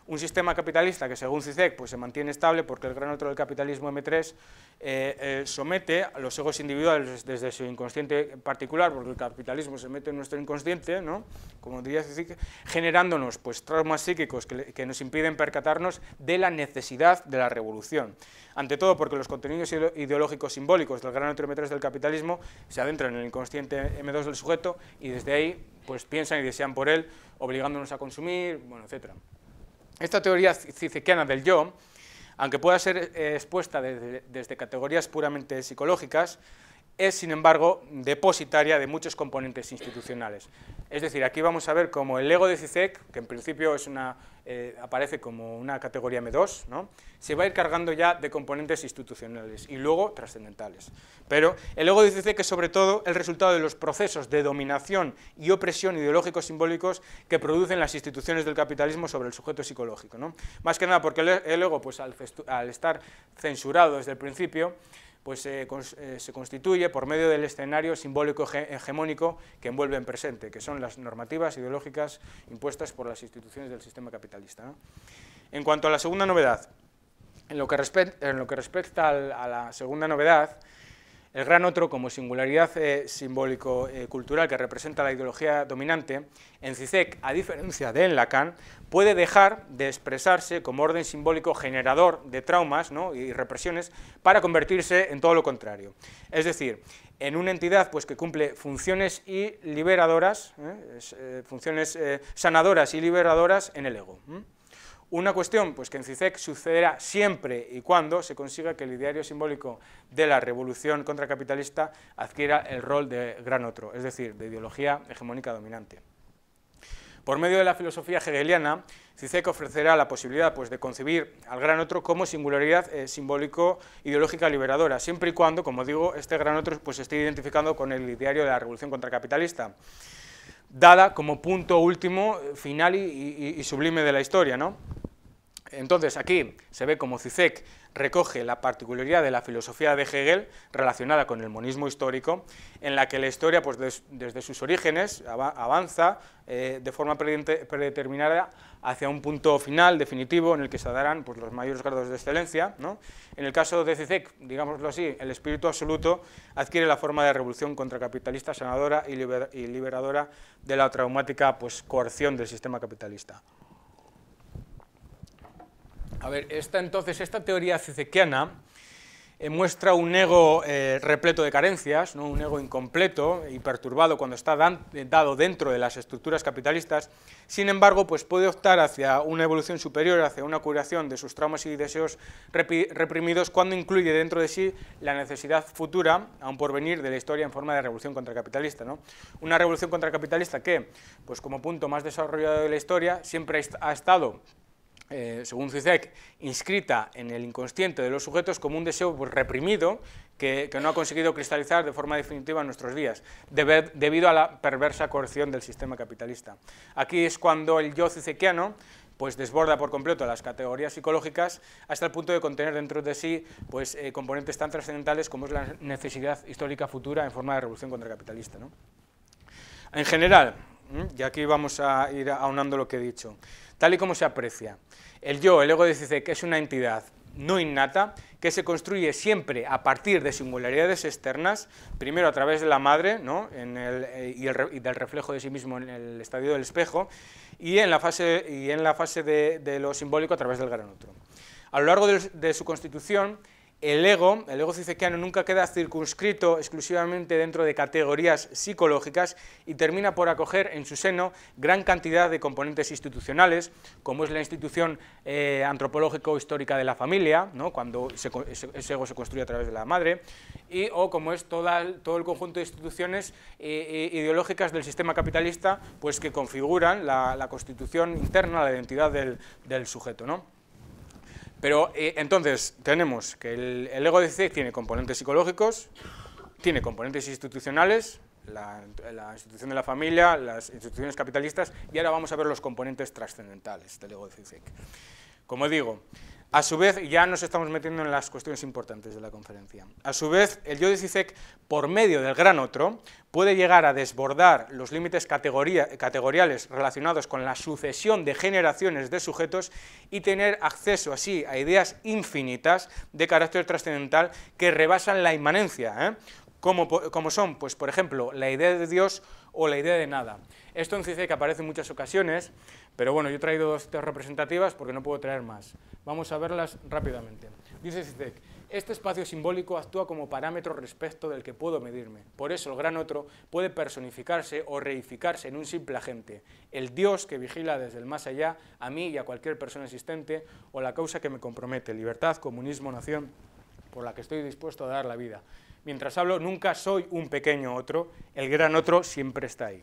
Un sistema capitalista que según CICEC pues, se mantiene estable porque el gran otro del capitalismo M3 eh, eh, somete a los egos individuales desde su inconsciente particular, porque el capitalismo se mete en nuestro inconsciente, ¿no? como diría CICEC, generándonos pues, traumas psíquicos que, que nos impiden percatarnos de la necesidad de la revolución. Ante todo porque los contenidos ideológicos simbólicos del gran otro M3 del capitalismo se adentran en el inconsciente M2 del sujeto y desde ahí pues piensan y desean por él, obligándonos a consumir, bueno, etc. Esta teoría cicequiana del yo, aunque pueda ser eh, expuesta desde, categorías puramente psicológicas, es, sin embargo, depositaria de muchos componentes institucionales. Es decir, aquí vamos a ver cómo el ego de CICEC, que en principio es una, eh, aparece como una categoría M2, ¿no? se va a ir cargando ya de componentes institucionales y luego trascendentales. Pero el ego de CICEC es sobre todo el resultado de los procesos de dominación y opresión ideológicos simbólicos que producen las instituciones del capitalismo sobre el sujeto psicológico. ¿no? Más que nada porque el ego, pues, al estar censurado desde el principio, pues eh, se constituye por medio del escenario simbólico hegemónico que envuelve en presente, que son las normativas ideológicas impuestas por las instituciones del sistema capitalista. En cuanto a la segunda novedad, en lo que, respecta a la segunda novedad, el gran otro, como singularidad eh, simbólico-cultural que representa la ideología dominante, en CICEC, a diferencia de en Lacan, puede dejar de expresarse como orden simbólico generador de traumas y represiones para convertirse en todo lo contrario. Es decir, en una entidad pues, que cumple funciones y liberadoras, ¿eh? Eh, funciones sanadoras y liberadoras en el ego. Una cuestión pues, que en CICEC sucederá siempre y cuando se consiga que el ideario simbólico de la revolución contracapitalista adquiera el rol de gran otro, es decir, de ideología hegemónica dominante. Por medio de la filosofía hegeliana, CICEC ofrecerá la posibilidad pues, de concebir al gran otro como singularidad eh, simbólico-ideológica liberadora, siempre y cuando, como digo, este gran otro pues, esté identificado con el ideario de la revolución contracapitalista dada como punto último, final y, sublime de la historia. ¿no? Entonces aquí se ve como Zizek recoge la particularidad de la filosofía de Hegel relacionada con el monismo histórico, en la que la historia pues, desde sus orígenes avanza eh, de forma predeterminada hacia un punto final, definitivo, en el que se darán pues, los mayores grados de excelencia. En el caso de Zizek, digámoslo así, el espíritu absoluto adquiere la forma de revolución contracapitalista sanadora y, liberadora de la traumática pues, coerción del sistema capitalista. A ver, esta, entonces, esta teoría cicequiana eh, muestra un ego eh, repleto de carencias, un ego incompleto y perturbado cuando está dado dentro de las estructuras capitalistas, sin embargo, pues puede optar hacia una evolución superior, hacia una curación de sus traumas y deseos reprimidos cuando incluye dentro de sí la necesidad futura, aún por venir, de la historia en forma de revolución contracapitalista. ¿no? Una revolución contracapitalista que, pues como punto más desarrollado de la historia, siempre ha estado eh, según Zizek, inscrita en el inconsciente de los sujetos como un deseo pues, reprimido que, no ha conseguido cristalizar de forma definitiva en nuestros días, debido a la perversa coerción del sistema capitalista. Aquí es cuando el yo cizequiano pues desborda por completo las categorías psicológicas hasta el punto de contener dentro de sí pues, eh, componentes tan trascendentales como es la necesidad histórica futura en forma de revolución contracapitalista. ¿no? En general, y aquí vamos a ir aunando lo que he dicho, tal y como se aprecia. El yo, el ego dice que es una entidad no innata, que se construye siempre a partir de singularidades externas, primero a través de la madre ¿no? Eh, y, del reflejo de sí mismo en el estadio del espejo, y en la fase, y en la fase de, lo simbólico a través del gran otro. A lo largo de su constitución, el ego, el ego cicequiano nunca queda circunscrito exclusivamente dentro de categorías psicológicas y termina por acoger en su seno gran cantidad de componentes institucionales, como es la institución eh, antropológico-histórica de la familia, cuando ese, ego se construye a través de la madre, y, o como es todo el conjunto de instituciones eh, eh, ideológicas del sistema capitalista pues, que configuran la, constitución interna, la identidad del, del sujeto. ¿no? Pero eh, entonces tenemos que el, ego de CICEC tiene componentes psicológicos, tiene componentes institucionales, la, institución de la familia, las instituciones capitalistas, y ahora vamos a ver los componentes trascendentales del ego de CICEC. Como digo, a su vez, ya nos estamos metiendo en las cuestiones importantes de la conferencia. A su vez, el yo de CICEC, por medio del gran otro, puede llegar a desbordar los límites categoriales relacionados con la sucesión de generaciones de sujetos y tener acceso así a ideas infinitas de carácter trascendental que rebasan la inmanencia, ¿eh? como, como, son, pues, por ejemplo, la idea de Dios o la idea de nada. Esto en CICEC aparece en muchas ocasiones, pero bueno, yo he traído dos representativas porque no puedo traer más. Vamos a verlas rápidamente. Dice CICEC, este espacio simbólico actúa como parámetro respecto del que puedo medirme. Por eso el gran otro puede personificarse o reificarse en un simple agente, el Dios que vigila desde el más allá a mí y a cualquier persona existente o la causa que me compromete, libertad, comunismo, nación, por la que estoy dispuesto a dar la vida. mientras hablo, nunca soy un pequeño otro, el gran otro siempre está ahí.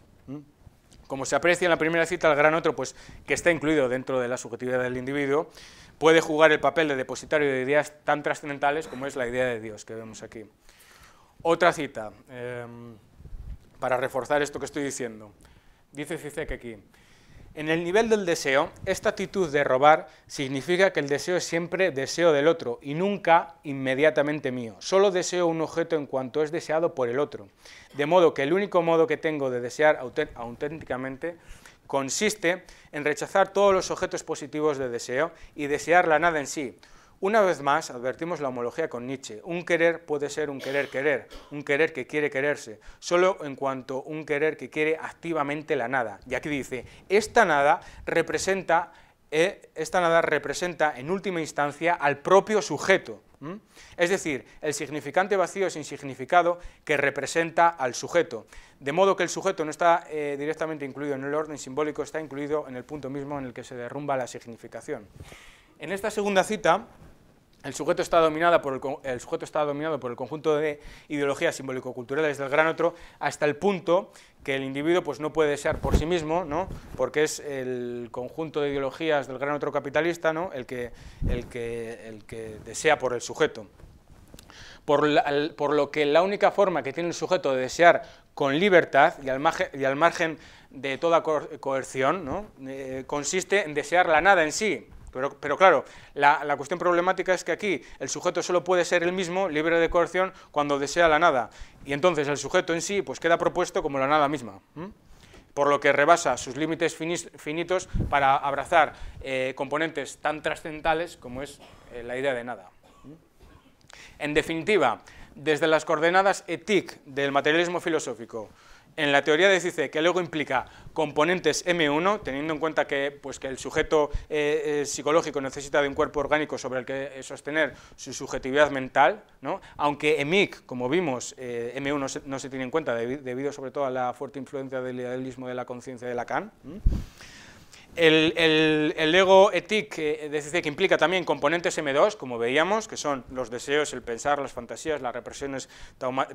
Como se aprecia en la primera cita, el gran otro, pues, que está incluido dentro de la subjetividad del individuo, puede jugar el papel de depositario de ideas tan trascendentales como es la idea de Dios que vemos aquí. Otra cita, em, para reforzar esto que estoy diciendo. Dice Cicek aquí, en el nivel del deseo, esta actitud de robar significa que el deseo es siempre deseo del otro y nunca inmediatamente mío. Solo deseo un objeto en cuanto es deseado por el otro. De modo que el único modo que tengo de desear auténticamente consiste en rechazar todos los objetos positivos de deseo y desear la nada en sí, una vez más, advertimos la homología con Nietzsche. Un querer puede ser un querer querer, un querer que quiere quererse, solo en cuanto un querer que quiere activamente la nada. Y aquí dice, esta nada representa, eh, esta nada representa en última instancia al propio sujeto. Es decir, el significante vacío sin significado que representa al sujeto. De modo que el sujeto no está eh, directamente incluido en el orden simbólico, está incluido en el punto mismo en el que se derrumba la significación. En esta segunda cita, el sujeto, está dominado por el, sujeto está dominado por el conjunto de ideologías simbólico-culturales del gran otro hasta el punto que el individuo pues, no puede desear por sí mismo, ¿no? porque es el conjunto de ideologías del gran otro capitalista ¿no? el, que, el, que, el que desea por el sujeto. Por, lo que la única forma que tiene el sujeto de desear con libertad y al margen, y al margen de toda coerción ¿no? Eh, consiste en desear la nada en sí, pero, claro, la, cuestión problemática es que aquí el sujeto solo puede ser el mismo, libre de coerción, cuando desea la nada. Y entonces el sujeto en sí pues queda propuesto como la nada misma. Por lo que rebasa sus límites finitos para abrazar eh, componentes tan trascendentales como es eh, la idea de nada. En definitiva, desde las coordenadas étic del materialismo filosófico, en la teoría de Cicek, que luego implica componentes M1, teniendo en cuenta que, pues, que el sujeto eh, eh, psicológico necesita de un cuerpo orgánico sobre el que eh, sostener su subjetividad mental, ¿no? aunque EMIC, como vimos, M1 no se, tiene en cuenta debido, sobre todo a la fuerte influencia del idealismo de la conciencia de Lacan. El, ego etic dice que implica también componentes M2, como veíamos, que son los deseos, el pensar, las fantasías, las represiones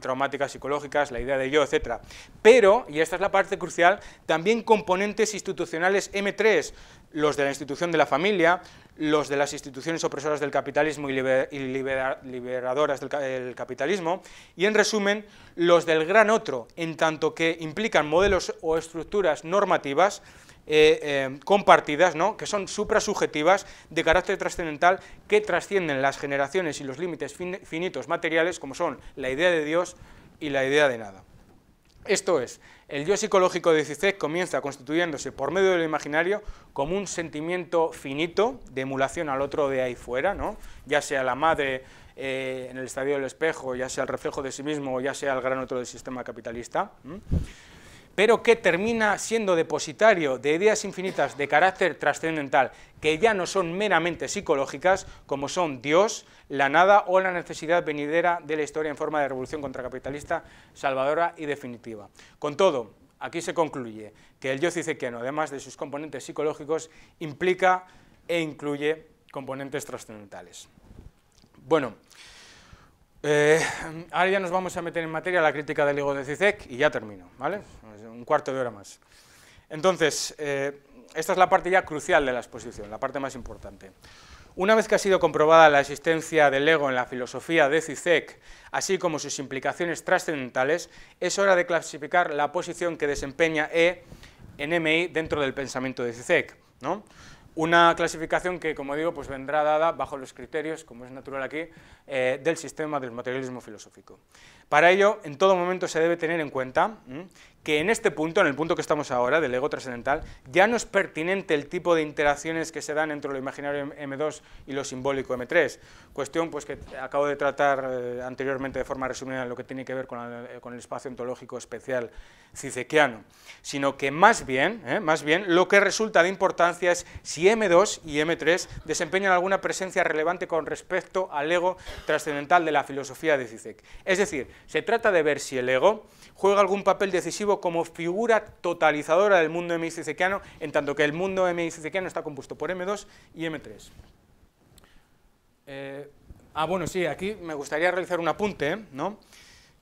traumáticas psicológicas, la idea de yo, etc. Pero, y esta es la parte crucial, también componentes institucionales M3, los de la institución de la familia, los de las instituciones opresoras del capitalismo y, liberadoras del, capitalismo, y en resumen, los del gran otro, en tanto que implican modelos o estructuras normativas eh, eh, compartidas, ¿no? que son suprasubjetivas, de carácter trascendental, que trascienden las generaciones y los límites finitos materiales, como son la idea de Dios y la idea de nada. Esto es, el yo psicológico de Zizek comienza constituyéndose por medio del imaginario como un sentimiento finito de emulación al otro de ahí fuera, ¿no? ya sea la madre eh, en el estadio del espejo, ya sea el reflejo de sí mismo ya sea el gran otro del sistema capitalista pero que termina siendo depositario de ideas infinitas de carácter trascendental, que ya no son meramente psicológicas, como son Dios, la nada o la necesidad venidera de la historia en forma de revolución contracapitalista salvadora y definitiva. Con todo, aquí se concluye que el yo cicequiano, además de sus componentes psicológicos, implica e incluye componentes trascendentales. Bueno, eh, ahora ya nos vamos a meter en materia la crítica del ego de Zizek y ya termino, ¿vale? Un cuarto de hora más. Entonces, eh, esta es la parte ya crucial de la exposición, la parte más importante. Una vez que ha sido comprobada la existencia del ego en la filosofía de Zizek, así como sus implicaciones trascendentales, es hora de clasificar la posición que desempeña E en MI dentro del pensamiento de Zizek. ¿no? Una clasificación que, como digo, pues vendrá dada bajo los criterios, como es natural aquí, eh, del sistema del materialismo filosófico. Para ello, en todo momento se debe tener en cuenta que en este punto, en el punto que estamos ahora, del ego trascendental, ya no es pertinente el tipo de interacciones que se dan entre lo imaginario M2 y lo simbólico M3, cuestión pues, que acabo de tratar eh, anteriormente de forma resumida en lo que tiene que ver con, eh, el espacio ontológico especial cicequiano, sino que más bien, eh, más bien lo que resulta de importancia es si M2 y M3 desempeñan alguna presencia relevante con respecto al ego trascendental de la filosofía de Zizek. Es decir, se trata de ver si el ego juega algún papel decisivo como figura totalizadora del mundo M-cicequiano, en tanto que el mundo M-cicequiano está compuesto por M2 y M3. Eh, ah, bueno, sí, aquí me gustaría realizar un apunte, ¿no?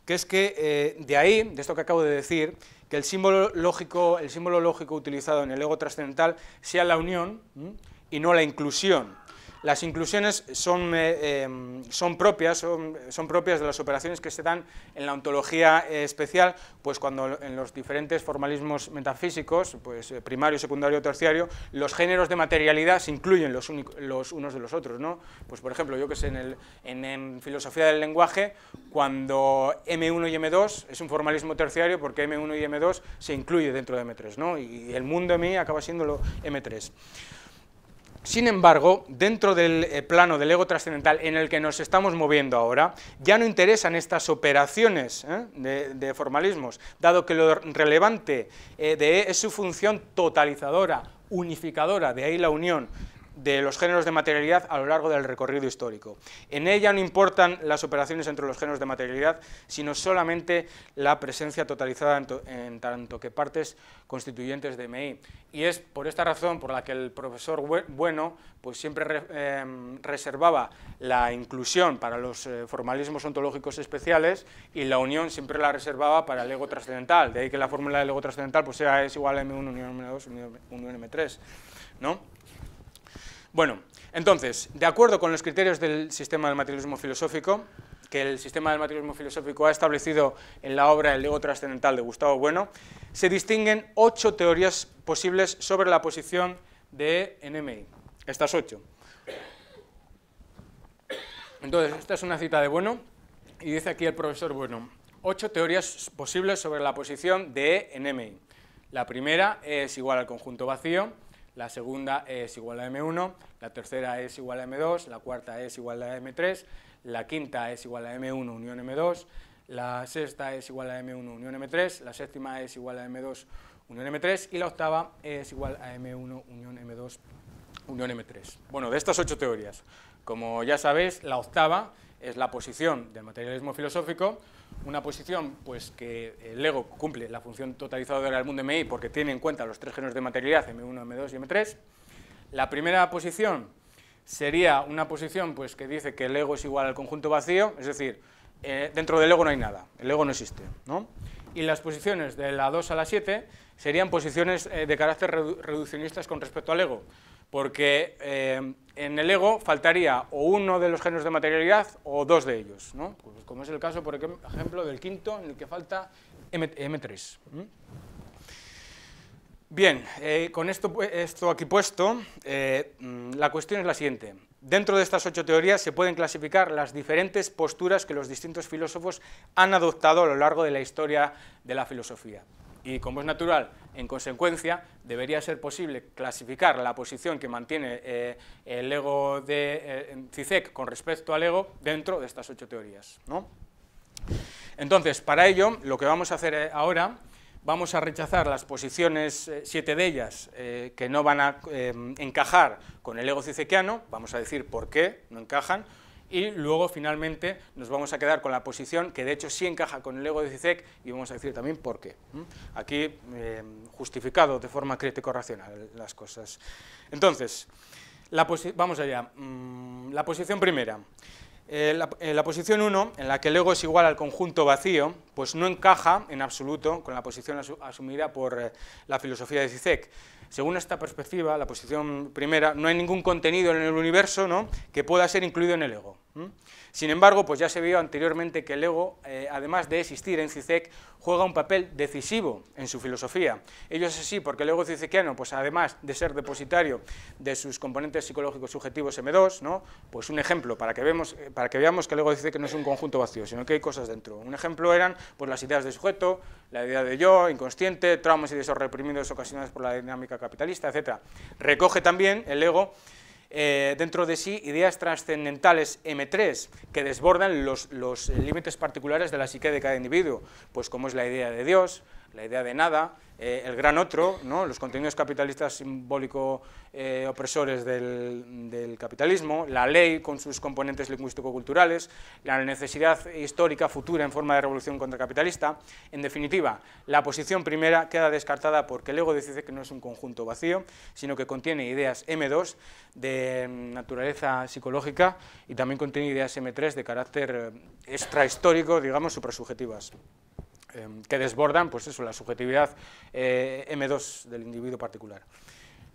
que es que eh, de ahí, de esto que acabo de decir, que el símbolo lógico, el símbolo lógico utilizado en el ego trascendental sea la unión y no la inclusión. Las inclusiones son, eh, em, son, propias, son, propias de las operaciones que se dan en la ontología eh, especial, pues cuando en los diferentes formalismos metafísicos, pues eh, primario, secundario, terciario, los géneros de materialidad se incluyen los, los unos de los otros, ¿no? Pues por ejemplo, yo que sé, en, en, filosofía del lenguaje, cuando M1 y M2 es un formalismo terciario porque M1 y M2 se incluye dentro de M3, ¿no? Y el mundo de mí acaba siendo lo M3. Sin embargo, dentro del eh, plano del ego trascendental en el que nos estamos moviendo ahora, ya no interesan estas operaciones ¿eh? de, formalismos, dado que lo relevante eh, de es su función totalizadora, unificadora, de ahí la unión de los géneros de materialidad a lo largo del recorrido histórico. En ella no importan las operaciones entre los géneros de materialidad, sino solamente la presencia totalizada en, tanto que partes constituyentes de MI. Y es por esta razón por la que el profesor Bueno pues siempre em, reservaba la inclusión para los eh, formalismos ontológicos especiales y la unión siempre la reservaba para el ego trascendental, de ahí que la fórmula del ego trascendental pues sea es igual a M1 unión M2 unión M3, ¿no? Bueno, entonces, de acuerdo con los criterios del sistema del materialismo filosófico, que el sistema del materialismo filosófico ha establecido en la obra El ego trascendental de Gustavo Bueno, se distinguen ocho teorías posibles sobre la posición de NMI. Estas ocho. Entonces, esta es una cita de Bueno, y dice aquí el profesor Bueno, ocho teorías posibles sobre la posición de NMI. La primera es igual al conjunto vacío, la segunda es igual a M1, la tercera es igual a M2, la cuarta es igual a M3, la quinta es igual a M1 unión M2, la sexta es igual a M1 unión M3, la séptima es igual a M2 unión M3 y la octava es igual a M1 unión M2 unión M3. Bueno, de estas ocho teorías, como ya sabéis, la octava es la posición del materialismo filosófico, una posición pues, que el ego cumple la función totalizadora del mundo MI porque tiene en cuenta los tres géneros de materialidad, M1, M2 y M3. La primera posición sería una posición pues, que dice que el ego es igual al conjunto vacío, es decir, eh, dentro del ego no hay nada, el ego no existe. ¿no? Y las posiciones de la 2 a la 7 serían posiciones eh, de carácter reduccionistas con respecto al ego, porque eh, en el ego faltaría o uno de los géneros de materialidad o dos de ellos, ¿no? Pues como es el caso, por ejemplo, del quinto, en el que falta M 3 Bien, eh, con esto, esto, aquí puesto, eh, mm, la cuestión es la siguiente. Dentro de estas ocho teorías se pueden clasificar las diferentes posturas que los distintos filósofos han adoptado a lo largo de la historia de la filosofía y como es natural, en consecuencia, debería ser posible clasificar la posición que mantiene eh, el ego de eh, Zizek con respecto al ego dentro de estas ocho teorías. ¿no? Entonces, para ello, lo que vamos a hacer eh, ahora, vamos a rechazar las posiciones, siete de ellas, que no van a encajar con el ego cizekiano, vamos a decir por qué no encajan, y luego finalmente nos vamos a quedar con la posición que de hecho sí encaja con el ego de Zizek y vamos a decir también por qué. Aquí eh, justificado de forma crítico-racional las cosas. Entonces, la vamos allá. Mm, la posición primera. Eh, eh, la, posición 1, en la que el ego es igual al conjunto vacío, pues no encaja en absoluto con la posición asumida por la filosofía de Zizek. Según esta perspectiva, la posición primera, no hay ningún contenido en el universo ¿no? que pueda ser incluido en el ego. Sin embargo, pues ya se vio anteriormente que el ego, eh, además de existir en Zizek, juega un papel decisivo en su filosofía. Ello es así porque el ego cizekiano, pues además de ser depositario de sus componentes psicológicos subjetivos M2, ¿no? pues un ejemplo para que, vemos, eh, para que veamos que el ego de Zizek no es un conjunto vacío, sino que hay cosas dentro. Un ejemplo eran pues, las ideas de sujeto, la idea de yo, inconsciente, traumas y deseos reprimidos ocasionados por la dinámica capitalista, etc. Recoge también el ego eh, dentro de sí ideas trascendentales M3 que desbordan los, límites particulares de la psique de cada individuo, pues como es la idea de Dios, la idea de nada, eh, el gran otro, ¿no? los contenidos capitalistas simbólico-opresores del, del, capitalismo, la ley con sus componentes lingüístico-culturales, la necesidad histórica futura en forma de revolución contracapitalista. En definitiva, la posición primera queda descartada porque el ego que no es un conjunto vacío, sino que contiene ideas M2 de naturaleza psicológica y también contiene ideas M3 de carácter eh, extrahistórico, digamos, suprasubjetivas. Em, que desbordan pues eso, la subjetividad eh, M2 del individuo particular.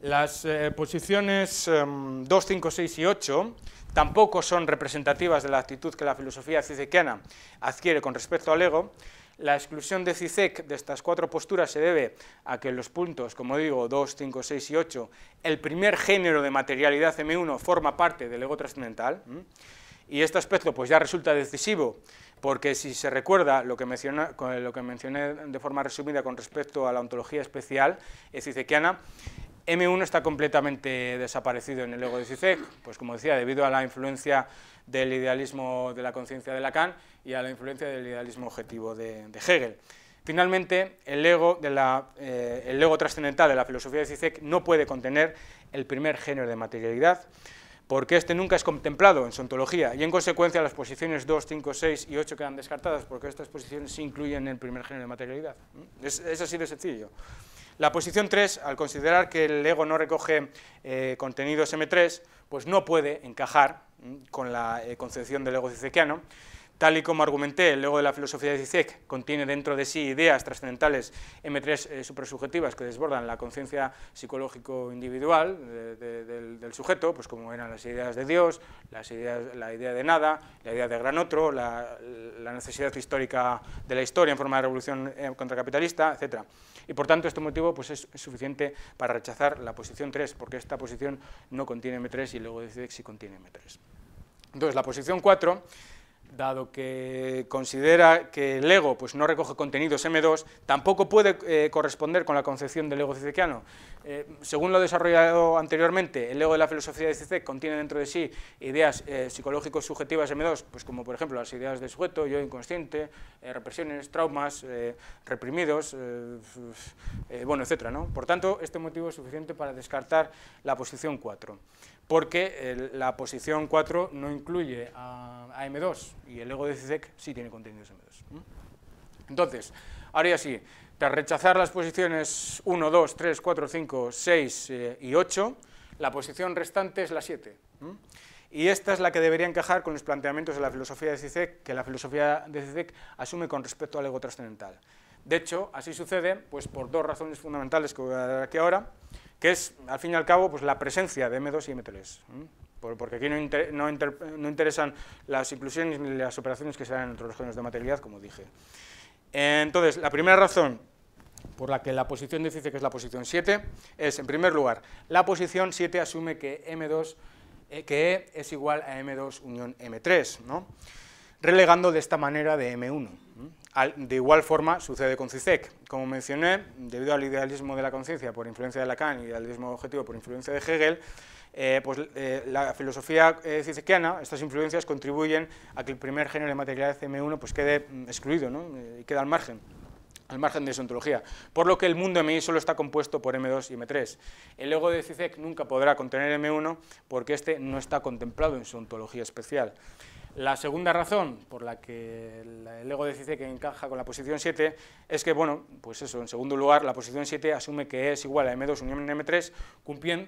Las eh, posiciones 2, 5, 6 y 8 tampoco son representativas de la actitud que la filosofía cizekiana adquiere con respecto al ego. La exclusión de Zizek de estas cuatro posturas se debe a que los puntos, como digo, 2, 5, 6 y 8, el primer género de materialidad M1 forma parte del ego trascendental, y este aspecto pues ya resulta decisivo porque si se recuerda lo que, mencioné de forma resumida con respecto a la ontología especial cizekiana, M1 está completamente desaparecido en el ego de Zizek, pues como decía, debido a la influencia del idealismo de la conciencia de Lacan y a la influencia del idealismo objetivo de, Hegel. Finalmente, el ego, eh, el ego trascendental de la filosofía de Zizek no puede contener el primer género de materialidad, porque este nunca es contemplado en su ontología, y en consecuencia las posiciones 2, 5, 6 y 8 quedan descartadas, porque estas posiciones se incluyen en el primer género de materialidad. Es, así de sencillo. La posición 3, al considerar que el ego no recoge eh, contenidos M3, pues no puede encajar con la eh, concepción del ego cizequiano, Tal y como argumenté, el ego de la filosofía de Zizek contiene dentro de sí ideas trascendentales M3 eh, supersubjetivas que desbordan la conciencia psicológico-individual del, sujeto, pues como eran las ideas de Dios, las ideas, la idea de nada, la idea de gran otro, la, necesidad histórica de la historia en forma de revolución eh, contracapitalista, etc. Y por tanto, este motivo pues, es, suficiente para rechazar la posición 3, porque esta posición no contiene M3 y el ego de Zizek sí contiene M3. Entonces, la posición 4 dado que considera que el ego pues, no recoge contenidos M2, tampoco puede eh, corresponder con la concepción del ego cizekiano. Eh, según lo desarrollado anteriormente, el ego de la filosofía de Zizek contiene dentro de sí ideas eh, psicológicos subjetivas M2, pues como por ejemplo las ideas de sujeto, yo inconsciente, represiones, traumas, reprimidos, bueno, etc. ¿no? Por tanto, este motivo es suficiente para descartar la posición 4 porque la posición 4 no incluye a, M2 y el ego de Zizek sí tiene contenidos M2. Entonces, ahora ya sí, tras rechazar las posiciones 1, 2, 3, 4, 5, 6 y 8, la posición restante es la 7. Y esta es la que debería encajar con los planteamientos de la filosofía de Zizek, que la filosofía de Zizek asume con respecto al ego trascendental. De hecho, así sucede pues, por dos razones fundamentales que voy a dar aquí ahora que es, al fin y al cabo, pues, la presencia de M2 y M3, porque aquí no, interesan las inclusiones ni las operaciones que se dan entre los géneros de materialidad, como dije. Entonces, la primera razón por la que la posición dice que es la posición 7 es, en primer lugar, la posición 7 asume que M2 eh, que E es igual a M2 unión M3, ¿no? relegando de esta manera de M1. De igual forma sucede con Zizek. Como mencioné, debido al idealismo de la conciencia por influencia de Lacan y al idealismo objetivo por influencia de Hegel, eh, pues, eh, la filosofía eh, estas influencias contribuyen a que el primer género de materialidad M1 pues, quede mm, excluido ¿no? y queda al margen al margen de su ontología, por lo que el mundo MI solo está compuesto por M2 y M3. El ego de Zizek nunca podrá contener M1 porque este no está contemplado en su ontología especial. La segunda razón por la que el ego de que encaja con la posición 7 es que, bueno, pues eso, en segundo lugar, la posición 7 asume que es igual a M2 unión M3,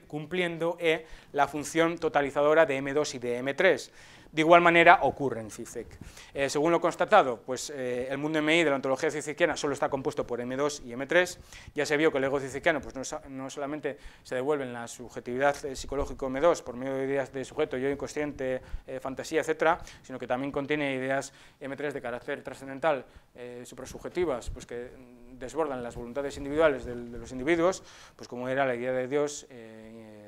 cumpliendo E la función totalizadora de M2 y de M3. De igual manera ocurre en CICEC. Eh, según lo constatado, pues, eh, el mundo MI de la ontología cicequiana solo está compuesto por M2 y M3. Ya se vio que el ego cicequiano pues, no, solamente se devuelve en la subjetividad eh, psicológico M2 por medio de ideas de sujeto, yo inconsciente, fantasía, etcétera, sino que también contiene ideas M3 de carácter trascendental, suprasubjetivas, pues, que desbordan las voluntades individuales de, los individuos, pues como era la idea de Dios,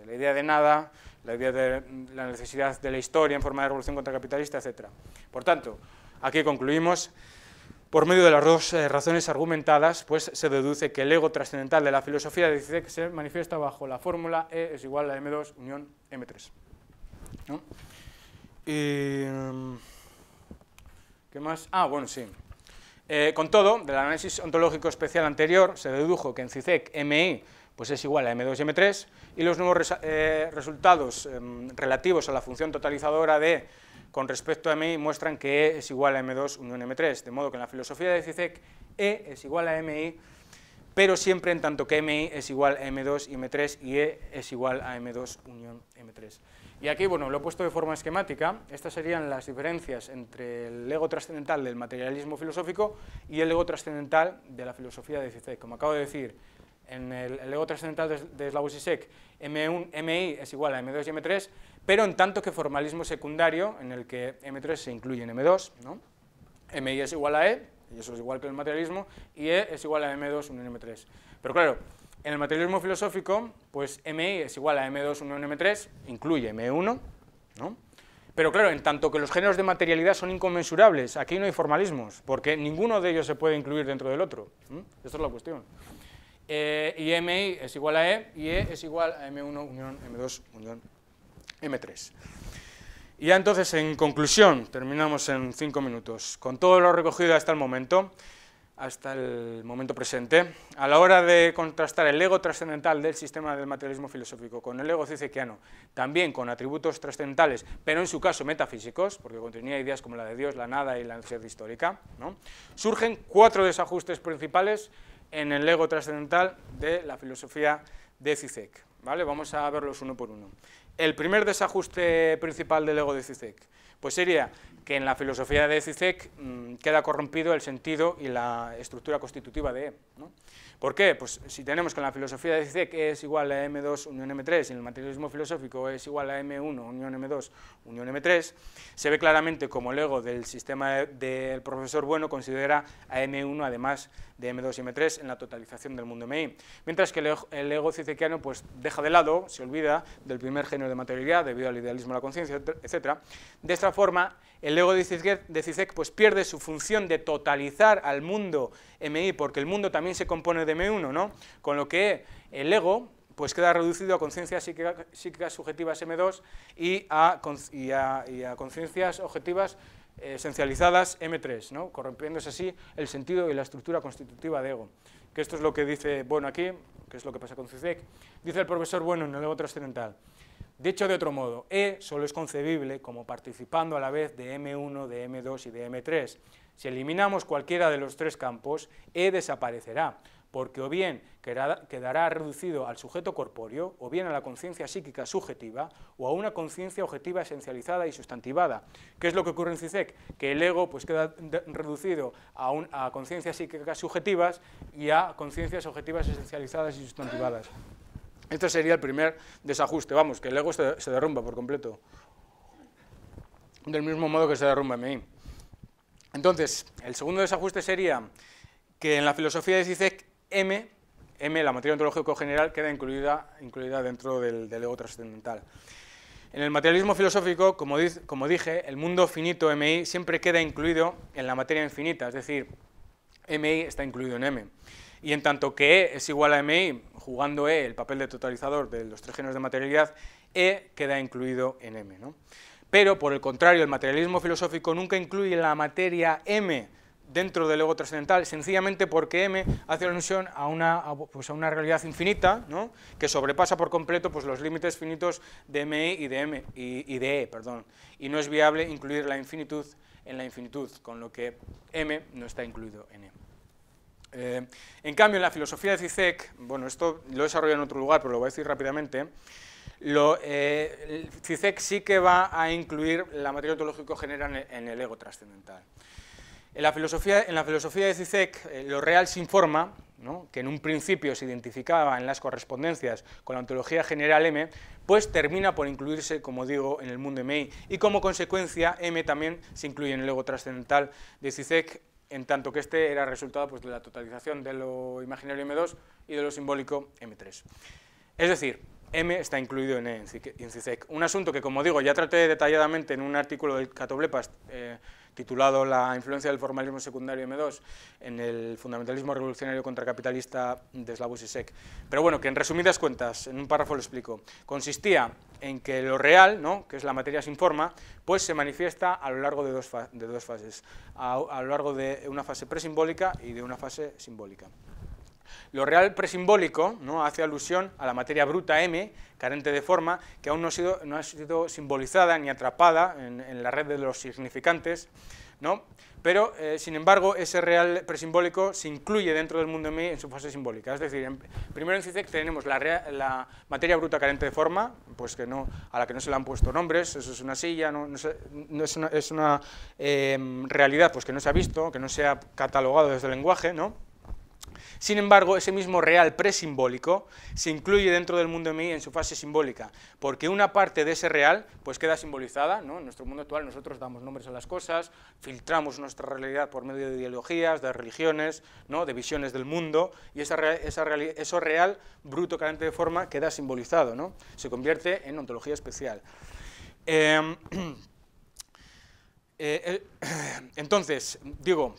la idea de nada, la idea de la necesidad de la historia en forma de revolución contracapitalista, etc. Por tanto, aquí concluimos, por medio de las dos eh, razones argumentadas, pues se deduce que el ego trascendental de la filosofía dice que se manifiesta bajo la fórmula E es igual a M2 unión M3. ¿Qué más? Ah, bueno, sí. Eh, con todo, del análisis ontológico especial anterior se dedujo que en CICEC MI pues es igual a M2 y M3 y los nuevos eh, resultados em, relativos a la función totalizadora de con respecto a MI muestran que E es igual a M2 unión M3, de modo que en la filosofía de CICEC E es igual a MI, pero siempre en tanto que MI es igual a M2 y M3 y E es igual a M2 unión M3. Y aquí, bueno, lo he puesto de forma esquemática, estas serían las diferencias entre el ego trascendental del materialismo filosófico y el ego trascendental de la filosofía de CICEC. Como acabo de decir, en el, ego trascendental de, de Slavoj M1, MI es igual a M2 y M3, pero en tanto que formalismo secundario, en el que M3 se incluye en M2, ¿no? MI es igual a E, y eso es igual que el materialismo, y E es igual a M2 unión M3. Pero claro, en el materialismo filosófico, pues MI es igual a M2 unión M3, incluye M1, ¿no? Pero claro, en tanto que los géneros de materialidad son inconmensurables, aquí no hay formalismos, porque ninguno de ellos se puede incluir dentro del otro. ¿no? Esta es la cuestión. Eh, y MI es igual a E, y E es igual a M1 unión M2 unión M3. Y ya entonces, en conclusión, terminamos en cinco minutos. Con todo lo recogido hasta el momento, hasta el momento presente, a la hora de contrastar el ego trascendental del sistema del materialismo filosófico con el ego cicequiano, también con atributos trascendentales, pero en su caso metafísicos, porque contenía ideas como la de Dios, la nada y la necesidad histórica, surgen cuatro desajustes principales en el ego trascendental de la filosofía de Zizek. ¿vale? Vamos a verlos uno por uno. El primer desajuste principal del ego de Zizek pues sería que en la filosofía de Zizek mmm, queda corrompido el sentido y la estructura constitutiva de E. ¿Por qué? Pues si tenemos que en la filosofía de Zizek E es igual a M2 unión M3 y en el materialismo filosófico E es igual a M1 unión M2 unión M3, se ve claramente como el ego del sistema del profesor bueno considera a M1 además de M2 y M3 en la totalización del mundo MI, mientras que el ego cicequiano pues deja de lado, se olvida del primer género de materialidad debido al idealismo de la conciencia, etc. De esta forma, el ego de Zizek, pues, pierde su función de totalizar al mundo MI, porque el mundo también se compone de M1, ¿no? con lo que el ego pues queda reducido a conciencias psíquicas subjetivas M2 y a, y a, y a conciencias objetivas esencializadas M3, ¿no? corrompiéndose así el sentido y la estructura constitutiva de ego. Que esto es lo que dice Bueno aquí, que es lo que pasa con Zizek. Dice el profesor Bueno en el ego trascendental. Dicho de otro modo, E solo es concebible como participando a la vez de M1, de M2 y de M3. Si eliminamos cualquiera de los tres campos, E desaparecerá, porque o bien quedará reducido al sujeto corpóreo, o bien a la conciencia psíquica subjetiva, o a una conciencia objetiva esencializada y sustantivada. ¿Qué es lo que ocurre en CISEC? Que el ego pues, queda reducido a, a conciencias psíquicas subjetivas y a conciencias objetivas esencializadas y sustantivadas. Este sería el primer desajuste, vamos, que el ego se, derrumba por completo, del mismo modo que se derrumba MI. Entonces, el segundo desajuste sería que en la filosofía de Zizek, M, M, la materia ontológica general, queda incluida, incluida dentro del, del, ego trascendental. En el materialismo filosófico, como, como dije, el mundo finito MI siempre queda incluido en la materia infinita, es decir, MI está incluido en M. Y en tanto que E es igual a MI, jugando E el papel de totalizador de los tres géneros de materialidad, E queda incluido en M. ¿no? Pero, por el contrario, el materialismo filosófico nunca incluye la materia M dentro del ego trascendental, sencillamente porque M hace alusión a una, a, pues a una realidad infinita, ¿no? que sobrepasa por completo pues, los límites finitos de MI y de, M, y, y de E, perdón, y no es viable incluir la infinitud en la infinitud, con lo que M no está incluido en E. Eh, en cambio, en la filosofía de Zizek, bueno, esto lo he desarrollado en otro lugar, pero lo voy a decir rápidamente, lo, eh, Zizek sí que va a incluir la materia ontológica general en el ego trascendental. En la filosofía, en la filosofía de Zizek, eh, lo real se informa, ¿no? que en un principio se identificaba en las correspondencias con la ontología general M, pues termina por incluirse, como digo, en el mundo MI, y como consecuencia M también se incluye en el ego trascendental de Zizek en tanto que este era resultado pues, de la totalización de lo imaginario M2 y de lo simbólico M3. Es decir, M está incluido en, e, en CICEC. Un asunto que, como digo, ya traté detalladamente en un artículo del Catoblepas eh, titulado La influencia del formalismo secundario M2 en el fundamentalismo revolucionario contracapitalista de Slavoj Zizek. Pero bueno, que en resumidas cuentas, en un párrafo lo explico, consistía en que lo real, ¿no? que es la materia sin forma, pues se manifiesta a lo largo de dos, de dos fases, a lo largo de una fase presimbólica y de una fase simbólica. Lo real presimbólico ¿no? hace alusión a la materia bruta M, carente de forma, que aún no ha sido, no ha sido simbolizada ni atrapada en, la red de los significantes, ¿no? pero, eh, sin embargo, ese real presimbólico se incluye dentro del mundo M en su fase simbólica. Es decir, primero en CICEC tenemos la, la, materia bruta carente de forma, pues que no, a la que no se le han puesto nombres, eso es una silla, no, es una, es una eh, realidad pues, que no se ha visto, que no se ha catalogado desde el lenguaje, ¿no? Sin embargo, ese mismo real presimbólico se incluye dentro del mundo MI en su fase simbólica, porque una parte de ese real pues queda simbolizada, ¿no? en nuestro mundo actual nosotros damos nombres a las cosas, filtramos nuestra realidad por medio de ideologías, de religiones, ¿no? de visiones del mundo, y esa, esa eso real, bruto, carente de forma, queda simbolizado, ¿no? se convierte en ontología especial. Em, [CLEARS THROAT] eh, [CLEARS THROAT] entonces, digo,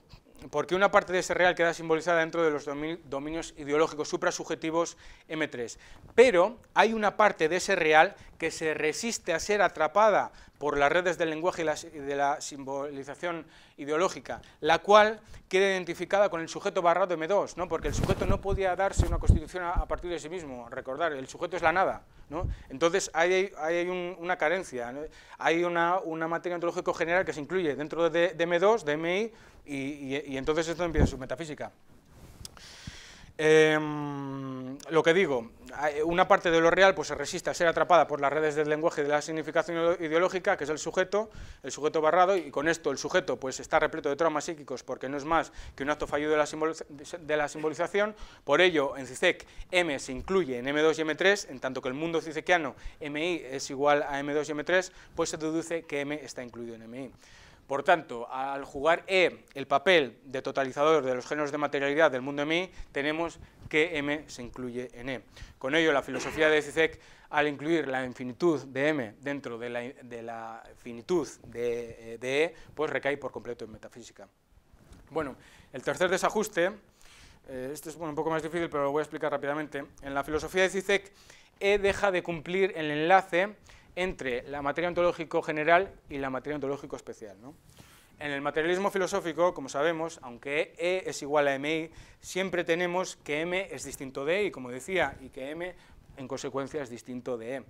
porque una parte de ese real queda simbolizada dentro de los dominios ideológicos suprasubjetivos M3. Pero hay una parte de ese real que se resiste a ser atrapada por las redes del lenguaje y de la simbolización ideológica, la cual queda identificada con el sujeto barrado M2, ¿no? porque el sujeto no podía darse una constitución a, partir de sí mismo, recordar, el sujeto es la nada. ¿no? Entonces hay, hay una carencia, hay una, materia ontológica general que se incluye dentro de, de M2, de MI, y, entonces esto empieza su metafísica. Em, lo que digo, una parte de lo real pues, se resiste a ser atrapada por las redes del lenguaje de la significación ideológica, que es el sujeto, el sujeto barrado, y con esto el sujeto pues, está repleto de traumas psíquicos porque no es más que un acto fallido de la, simbolización. Por ello, en CICEC, M se incluye en M2 y M3, en tanto que el mundo cicequiano MI es igual a M2 y M3, pues se deduce que M está incluido en MI. Por tanto, al jugar E el papel de totalizador de los géneros de materialidad del mundo MI, tenemos que M se incluye en E. Con ello, la filosofía de Zizek, al incluir la infinitud de M dentro de la, finitud de, E, pues recae por completo en metafísica. Bueno, el tercer desajuste, eh, este es un poco más difícil, pero lo voy a explicar rápidamente. En la filosofía de Zizek, E deja de cumplir el enlace entre la materia ontológico general y la materia ontológico especial. En el materialismo filosófico, como sabemos, aunque E es igual a MI, siempre tenemos que M es distinto de E, como decía, y que M en consecuencia es distinto de E.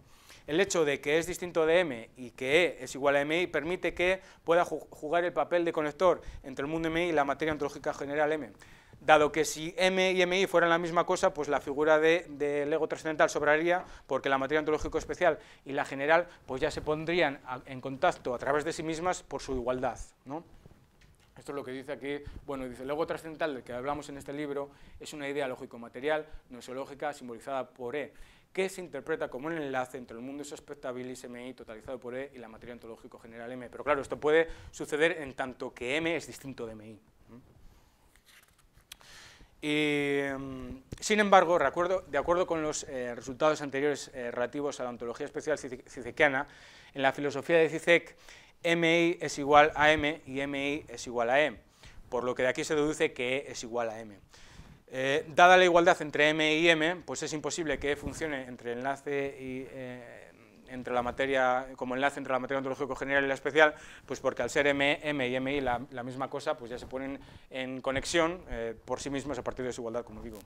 El hecho de que es distinto de M y que E es igual a MI permite que pueda jugar el papel de conector entre el mundo MI y la materia ontológica general M dado que si M y MI fueran la misma cosa, pues la figura del de, ego trascendental sobraría, porque la materia ontológico especial y la general pues ya se pondrían en contacto a través de sí mismas por su igualdad. ¿no? Esto es lo que dice aquí, bueno, dice, el ego trascendental del que hablamos en este libro es una idea lógico-material, nosológica, simbolizada por E, que se interpreta como un enlace entre el mundo expectabilis MI totalizado por E y la materia ontológico general M. Pero claro, esto puede suceder en tanto que M es distinto de MI. Mm, sin embargo, de acuerdo con los eh, resultados anteriores eh, relativos a la ontología especial cicequiana, en la filosofía de Cicek, MI es igual a M y MI es igual a E, por lo que de aquí se deduce que E es igual a M. Eh, dada la igualdad entre M y M, pues es imposible que E funcione entre enlace y entre la materia, como enlace entre la materia ontológico general y la especial, pues porque al ser M, M y MI la, la misma cosa, pues ya se ponen en conexión eh, por sí mismas a partir de su igualdad, como digo.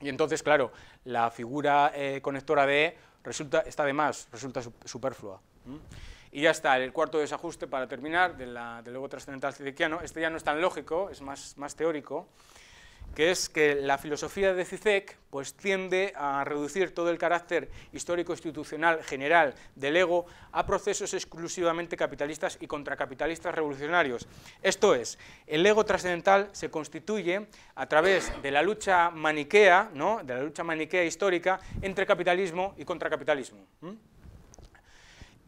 Y entonces, claro, la figura eh, conectora de E resulta, está de más, resulta superflua. Y ya está, el cuarto desajuste, para terminar, de la, del ego trascendental. Este ya no es tan lógico, es más, más teórico, que es que la filosofía de Zizek pues, tiende a reducir todo el carácter histórico-institucional general del ego a procesos exclusivamente capitalistas y contracapitalistas revolucionarios. Esto es, el ego trascendental se constituye a través de la lucha maniquea, ¿no? de la lucha maniquea histórica entre capitalismo y contracapitalismo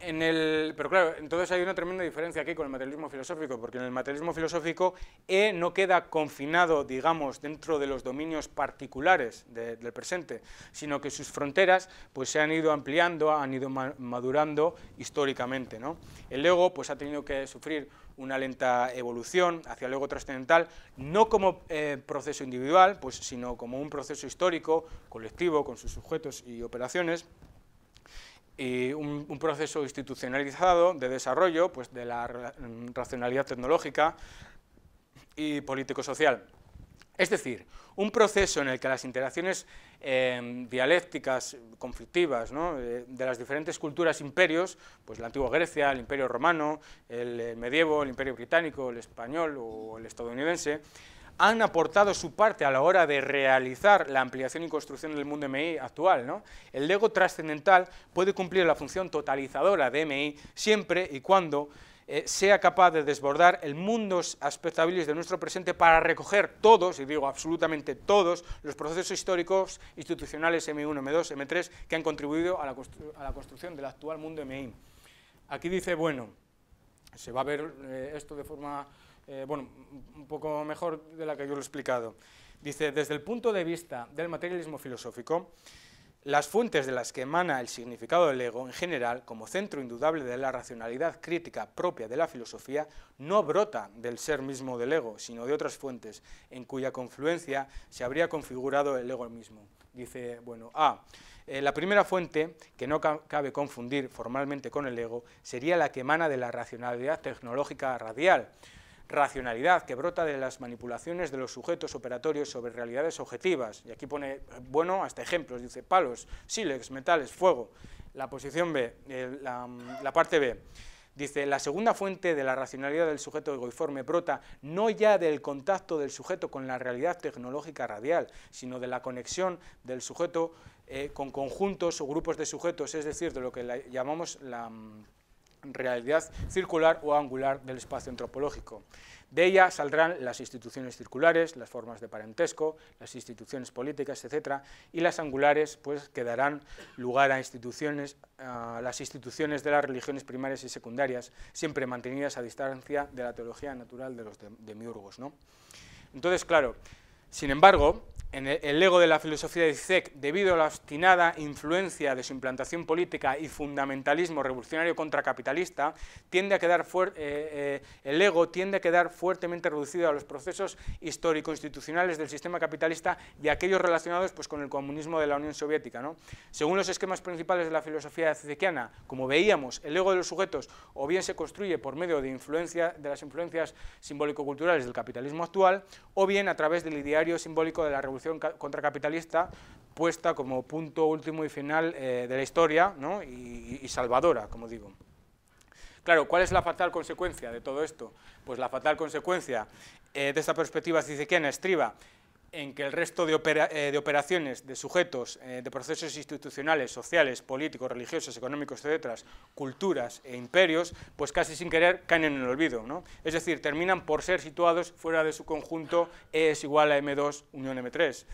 el, pero claro, entonces hay una tremenda diferencia aquí con el materialismo filosófico, porque en el materialismo filosófico E no queda confinado, digamos, dentro de los dominios particulares del presente, sino que sus fronteras pues, se han ido ampliando, han ido madurando históricamente. ¿no? El ego pues, ha tenido que sufrir una lenta evolución hacia el ego trascendental, no como eh, proceso individual, pues, sino como un proceso histórico, colectivo, con sus sujetos y operaciones, y un, proceso institucionalizado de desarrollo pues, de la racionalidad tecnológica y político-social. Es decir, un proceso en el que las interacciones em, dialécticas, conflictivas, de, las diferentes culturas imperios, pues la antigua Grecia, el imperio romano, el, medievo, el imperio británico, el español o el estadounidense, han aportado su parte a la hora de realizar la ampliación y construcción del mundo MI actual. El ego trascendental puede cumplir la función totalizadora de MI siempre y cuando eh, sea capaz de desbordar el mundo aspectabilis de nuestro presente para recoger todos, y digo absolutamente todos, los procesos históricos institucionales M1, M2, M3 que han contribuido a la, construcción del actual mundo MI. Aquí dice, bueno, se va a ver eh, esto de forma, eh, bueno, un poco mejor de la que yo lo he explicado. Dice, desde el punto de vista del materialismo filosófico, las fuentes de las que emana el significado del ego, en general, como centro indudable de la racionalidad crítica propia de la filosofía, no brota del ser mismo del ego, sino de otras fuentes, en cuya confluencia se habría configurado el ego mismo. Dice, bueno, A. Eh, la primera fuente, que no cabe confundir formalmente con el ego, sería la que emana de la racionalidad tecnológica radial, racionalidad que brota de las manipulaciones de los sujetos operatorios sobre realidades objetivas. Y aquí pone, bueno, hasta ejemplos, dice palos, sílex, metales, fuego. La posición B, la, la parte B. Dice, la segunda fuente de la racionalidad del sujeto egoiforme brota no ya del contacto del sujeto con la realidad tecnológica radial, sino de la conexión del sujeto eh, con conjuntos o grupos de sujetos, es decir, de lo que llamamos la, realidad circular o angular del espacio antropológico. De ella saldrán las instituciones circulares, las formas de parentesco, las instituciones políticas, etc., y las angulares pues, que darán lugar a, instituciones, las instituciones de las religiones primarias y secundarias, siempre mantenidas a distancia de la teología natural de los demiurgos. Entonces, claro, sin embargo, en el ego de la filosofía de Zizek, debido a la obstinada influencia de su implantación política y fundamentalismo revolucionario contracapitalista, tiende a quedar eh, eh, el ego tiende a quedar fuertemente reducido a los procesos histórico-institucionales del sistema capitalista y aquellos relacionados pues, con el comunismo de la Unión Soviética. ¿no? Según los esquemas principales de la filosofía zizekiana, como veíamos, el ego de los sujetos o bien se construye por medio de, de las influencias simbólico-culturales del capitalismo actual, o bien a través del ideario simbólico de la revolución contracapitalista puesta como punto último y final eh, de la historia y, salvadora, como digo. Claro, ¿cuál es la fatal consecuencia de todo esto? Pues la fatal consecuencia eh, de esta perspectiva cicequiana estriba en que el resto de, eh, de operaciones de sujetos, de procesos institucionales, sociales, políticos, religiosos, económicos, etcétera, culturas e imperios, pues casi sin querer caen en el olvido. ¿no? Es decir, terminan por ser situados fuera de su conjunto E es igual a M2 unión M3.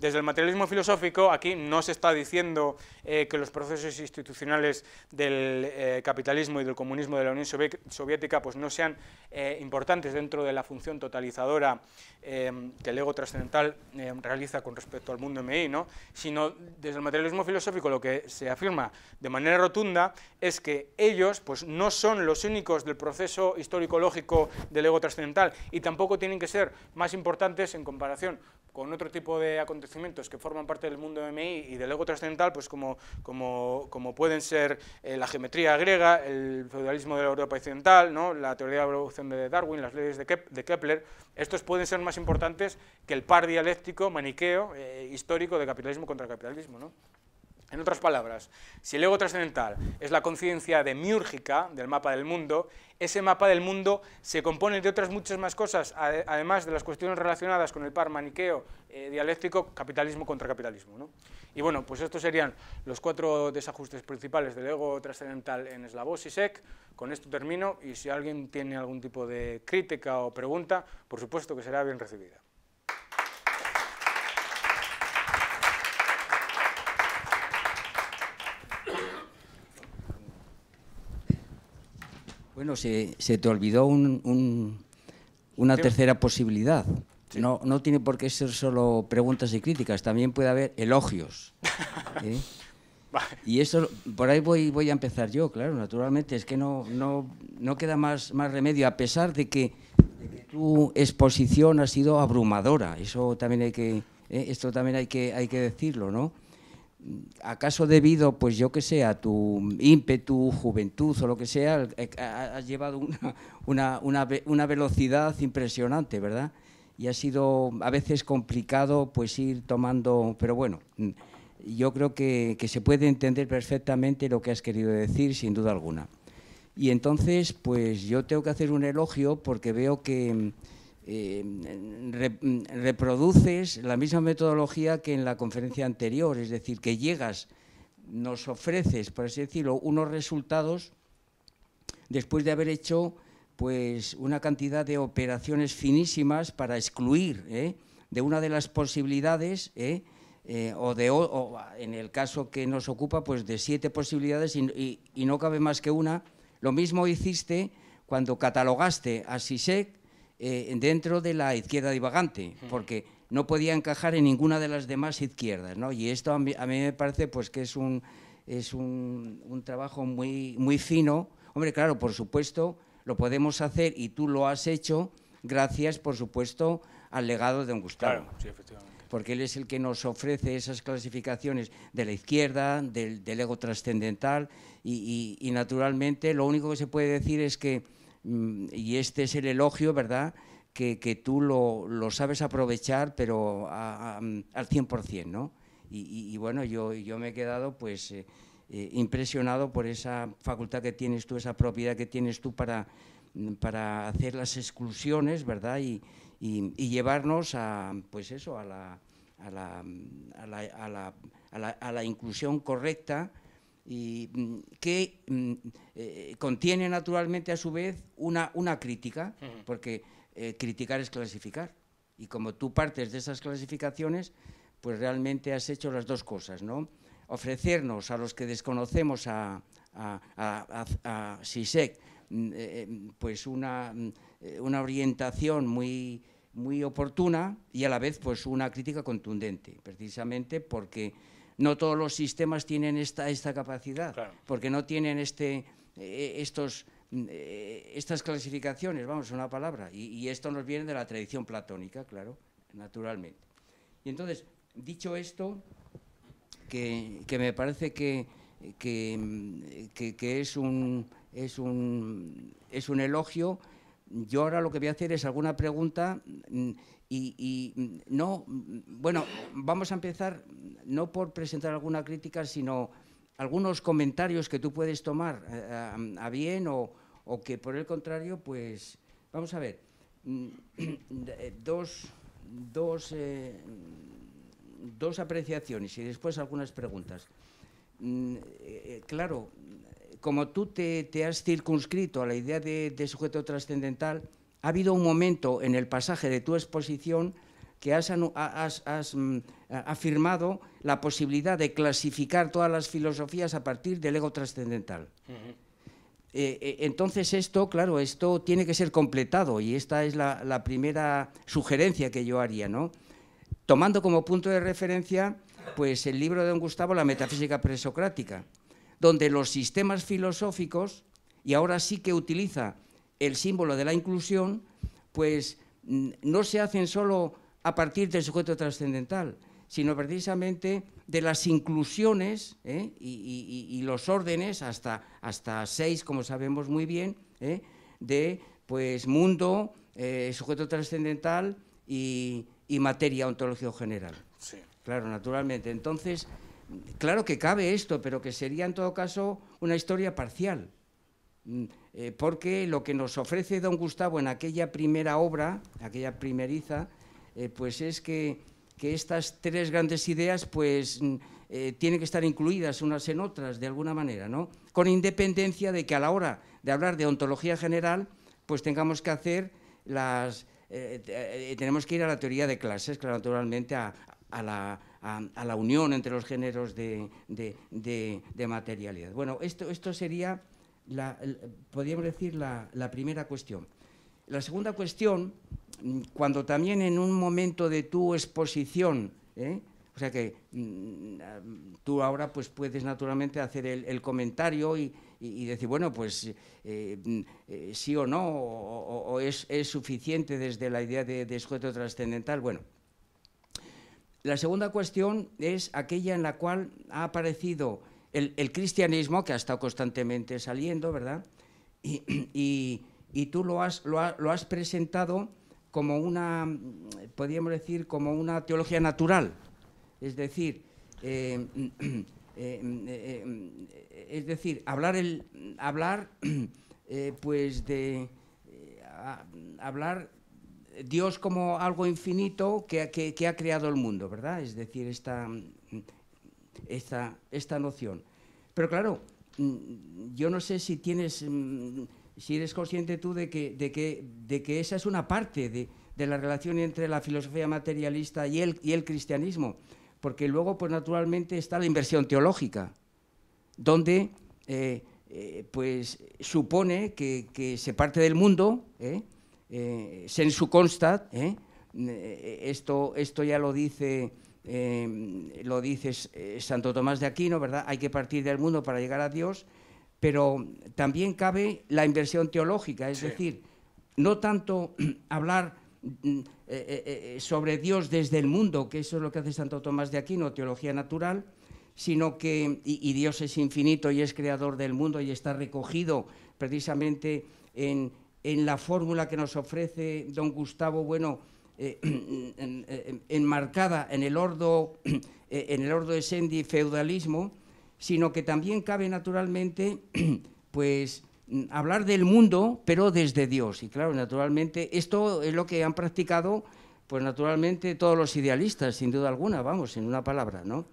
Desde el materialismo filosófico, aquí no se está diciendo eh, que los procesos institucionales del eh, capitalismo y del comunismo de la Unión Soviética pues, no sean eh, importantes dentro de la función totalizadora que el ego trascendental realiza con respecto al mundo MI, ¿no? sino desde el materialismo filosófico lo que se afirma de manera rotunda es que ellos pues, no son los únicos del proceso histórico-lógico del ego trascendental y tampoco tienen que ser más importantes en comparación con otro tipo de acontecimientos que forman parte del mundo MI y del ego trascendental, pues como, como, pueden ser eh, la geometría griega, el feudalismo de la Europa occidental, ¿no? la teoría de la evolución de Darwin, las leyes de, Kepler, estos pueden ser más importantes que el par dialéctico maniqueo eh, histórico de capitalismo contra capitalismo. ¿no? En otras palabras, si el ego trascendental es la conciencia demiúrgica del mapa del mundo, ese mapa del mundo se compone de otras muchas más cosas, además de las cuestiones relacionadas con el par maniqueo eh, dialéctico, capitalismo contra capitalismo. Y bueno, pues estos serían los cuatro desajustes principales del ego trascendental en Slavoj Zizek. Con esto termino y si alguien tiene algún tipo de crítica o pregunta, por supuesto que será bien recibida. Bueno, se, te olvidó una tercera posibilidad. No, no tiene por qué ser solo preguntas y críticas, también puede haber elogios. [LAUGHS] ¿eh? Y eso, por ahí voy, voy a empezar yo, claro, naturalmente, es que no, no, no queda más, más remedio, a pesar de que, tu exposición ha sido abrumadora, eso también hay que, eh, esto también hay que, hay que decirlo, ¿no? ¿Acaso debido, pues yo que sé, a tu ímpetu, juventud o lo que sea, eh, has llevado una, una, una, una velocidad impresionante, ¿verdad? Y ha sido a veces complicado pues ir tomando, pero bueno, yo creo que, se puede entender perfectamente lo que has querido decir, sin duda alguna. Y entonces, pues yo tengo que hacer un elogio porque veo que eh, reproduces la misma metodología que en la conferencia anterior, es decir, que llegas, nos ofreces, por así decirlo, unos resultados después de haber hecho pues una cantidad de operaciones finísimas para excluir ¿eh? de una de las posibilidades ¿eh? Eh, o, de, en el caso que nos ocupa, pues de siete posibilidades y, no cabe más que una. Lo mismo hiciste cuando catalogaste a SISEC eh, dentro de la izquierda divagante, porque no podía encajar en ninguna de las demás izquierdas. ¿no? Y esto a mí, me parece pues, que es un, es un, un, trabajo muy, muy fino. Hombre, claro, por supuesto, lo podemos hacer y tú lo has hecho gracias, por supuesto, al legado de un Gustavo. Claro, sí, efectivamente porque él es el que nos ofrece esas clasificaciones de la izquierda, del, ego trascendental, y, naturalmente lo único que se puede decir es que, y este es el elogio, ¿verdad?, que, tú lo, sabes aprovechar, pero al 100%, ¿no? Y, bueno, yo, yo me he quedado pues eh, eh, impresionado por esa facultad que tienes tú, esa propiedad que tienes tú para, para hacer las exclusiones, ¿verdad? Y, y, llevarnos a, pues eso, a la, a la, a la, a la, a la inclusión correcta y mm, que mm, eh, contiene naturalmente a su vez una, una crítica, porque eh, criticar es clasificar. Y como tú partes de esas clasificaciones, pues realmente has hecho las dos cosas, ¿no? Ofrecernos a los que desconocemos a, a, a, a SISEC mm, eh, pues una, una orientación muy, muy oportuna y a la vez pues una crítica contundente, precisamente porque no todos los sistemas tienen esta, esta capacidad, porque no tienen este, eh, estos, eh, estas clasificaciones, vamos, una palabra, y, esto nos viene de la tradición platónica, claro, naturalmente. Y entonces, dicho esto, que, me parece que, que, que, es, un, es, un, es un elogio, yo ahora lo que voy a hacer es alguna pregunta mm, y, mm, no, mm, bueno, vamos a empezar no por presentar alguna crítica, sino algunos comentarios que tú puedes tomar eh, a, bien o, que por el contrario, pues, vamos a ver, [CLEARS THROAT] eh, dos, dos, eh, dos apreciaciones y después algunas preguntas. claro, como tú te, has circunscrito a la idea de, sujeto trascendental, ha habido un momento en el pasaje de tu exposición que has, mm, afirmado la posibilidad de clasificar todas las filosofías a partir del ego trascendental. Eh, eh, entonces esto, claro, esto tiene que ser completado y esta es la, la, primera sugerencia que yo haría, ¿no? Tomando como punto de referencia, pues el libro de don Gustavo, La metafísica presocrática, donde los sistemas filosóficos, y ahora sí que utiliza el símbolo de la inclusión, pues mm, no se hacen solo a partir del sujeto trascendental, sino precisamente de las inclusiones ¿eh? y, los órdenes, hasta, hasta seis, como sabemos muy bien, ¿eh? de pues, mundo, eh, sujeto trascendental y, materia ontológico general. Sí. Claro, naturalmente. Entonces, claro que cabe esto, pero que sería en todo caso una historia parcial. Eh, porque lo que nos ofrece don Gustavo en aquella primera obra, aquella primeriza, eh, pues es que, estas tres grandes ideas pues, mm, eh, tienen que estar incluidas unas en otras de alguna manera, ¿no? con independencia de que a la hora de hablar de ontología general, pues tengamos que hacer las... tenemos que ir a la teoría de clases, claro, naturalmente, a, la, unión entre los géneros de, materialidad. Bueno, esto, esto sería, la, podríamos decir, la, primera cuestión. La segunda cuestión, cuando también en un momento de tu exposición, ¿eh? o sea que mm, tú ahora pues puedes naturalmente hacer el, comentario y, decir, bueno, pues eh, mm, eh, sí o no, o, es, suficiente desde la idea de, de sujeto trascendental. Bueno, la segunda cuestión es aquella en la cual ha aparecido el, cristianismo, que ha estado constantemente saliendo, ¿verdad? Y, [CLEARS THROAT] tú lo has, lo, lo has presentado como una, podríamos decir, como una teología natural. Es decir, eh, [CLEARS THROAT] eh, eh, es decir, hablar, el, hablar [CLEARS THROAT] pues de hablar Dios como algo infinito que, que, ha creado el mundo, ¿verdad? Es decir, esta, esta, esta noción. Pero claro, yo no sé si tienes si eres consciente tú de que, de que, de que esa es una parte de, de, la relación entre la filosofía materialista y el, y el cristianismo, porque luego, pues naturalmente, está la inversión teológica, donde eh, eh, pues supone que, se parte del mundo, ¿eh? eh su constat, esto, esto ya lo dice, lo dice Santo Tomás de Aquino, ¿verdad? Hay que partir del mundo para llegar a Dios, pero también cabe la inversión teológica, es decir, no tanto [CLEARS THROAT] hablar mm, eh, eh, eh, sobre Dios desde el mundo, que eso es lo que hace Santo Tomás de Aquino, teología natural, sino que, y, Dios es infinito y es creador del mundo y está recogido precisamente en, la fórmula que nos ofrece don Gustavo Bueno, [CLEARS THROAT] enmarcada en el ordo, [CLEARS THROAT] en el ordo de Sendi feudalismo, sino que también cabe naturalmente, [CLEARS THROAT] pues, hablar del mundo, pero desde Dios. Y claro, naturalmente, esto es lo que han practicado, pues naturalmente, todos los idealistas, sin duda alguna, vamos, en una palabra, ¿no?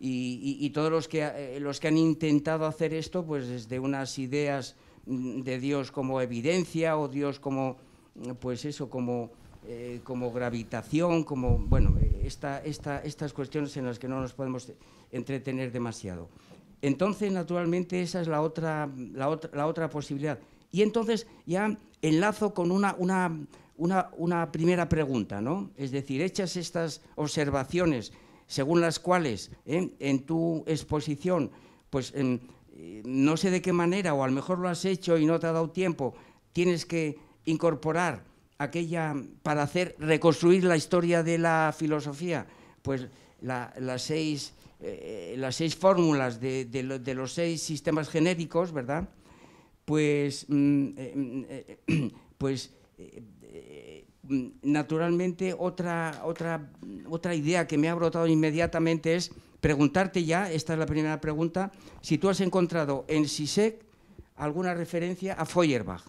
Y, todos los que, eh, los que han intentado hacer esto, pues desde unas ideas mm, de Dios como evidencia o Dios como, pues eso, como, eh, como gravitación, como, bueno, esta, esta, estas cuestiones en las que no nos podemos entretener demasiado. Entonces, naturalmente, esa es la otra, la otra, la otra posibilidad. Y entonces ya enlazo con una, una, una, una, primera pregunta, ¿no? Es decir, hechas estas observaciones según las cuales en tu exposición, pues no sé de qué manera, o a lo mejor lo has hecho y no te ha dado tiempo, tienes que incorporar aquella, para hacer, reconstruir la historia de la filosofía, pues las seis eh, las seis fórmulas de, los seis sistemas genéricos, ¿verdad? Pues, mm, eh, eh, [CLEARS THROAT] pues naturalmente otra, otra, otra idea que me ha brotado inmediatamente es preguntarte ya, esta es la primera pregunta, si tú has encontrado en SISEC alguna referencia a Feuerbach,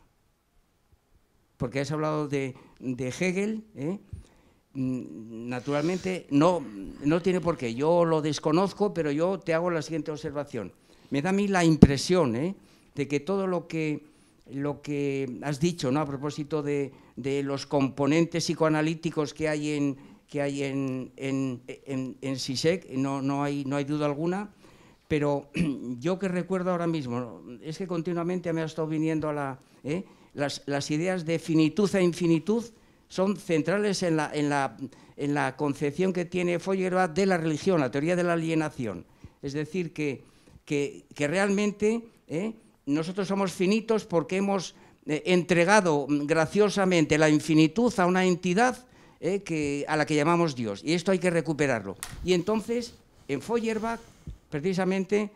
porque has hablado de, Hegel, ¿eh? Mm, naturalmente no, no tiene por qué, yo lo desconozco, pero yo te hago la siguiente observación. Me da a mí la impresión ¿eh? de que todo lo que, lo que has dicho ¿no? a propósito de, de los componentes psicoanalíticos que hay en, que hay en, en, en, SISEC, no, no, hay, no hay duda alguna, pero [CLEARS THROAT] yo que recuerdo ahora mismo, es que continuamente me ha estado viniendo a la, ¿eh? Las, ideas de finitud e infinitud, son centrales en la, concepción que tiene Feuerbach de la religión, la teoría de la alienación. Es decir, que, realmente ¿eh? nosotros somos finitos porque hemos eh, entregado graciosamente la infinitud a una entidad ¿eh? a la que llamamos Dios. Y esto hay que recuperarlo. Y entonces, en Feuerbach, precisamente,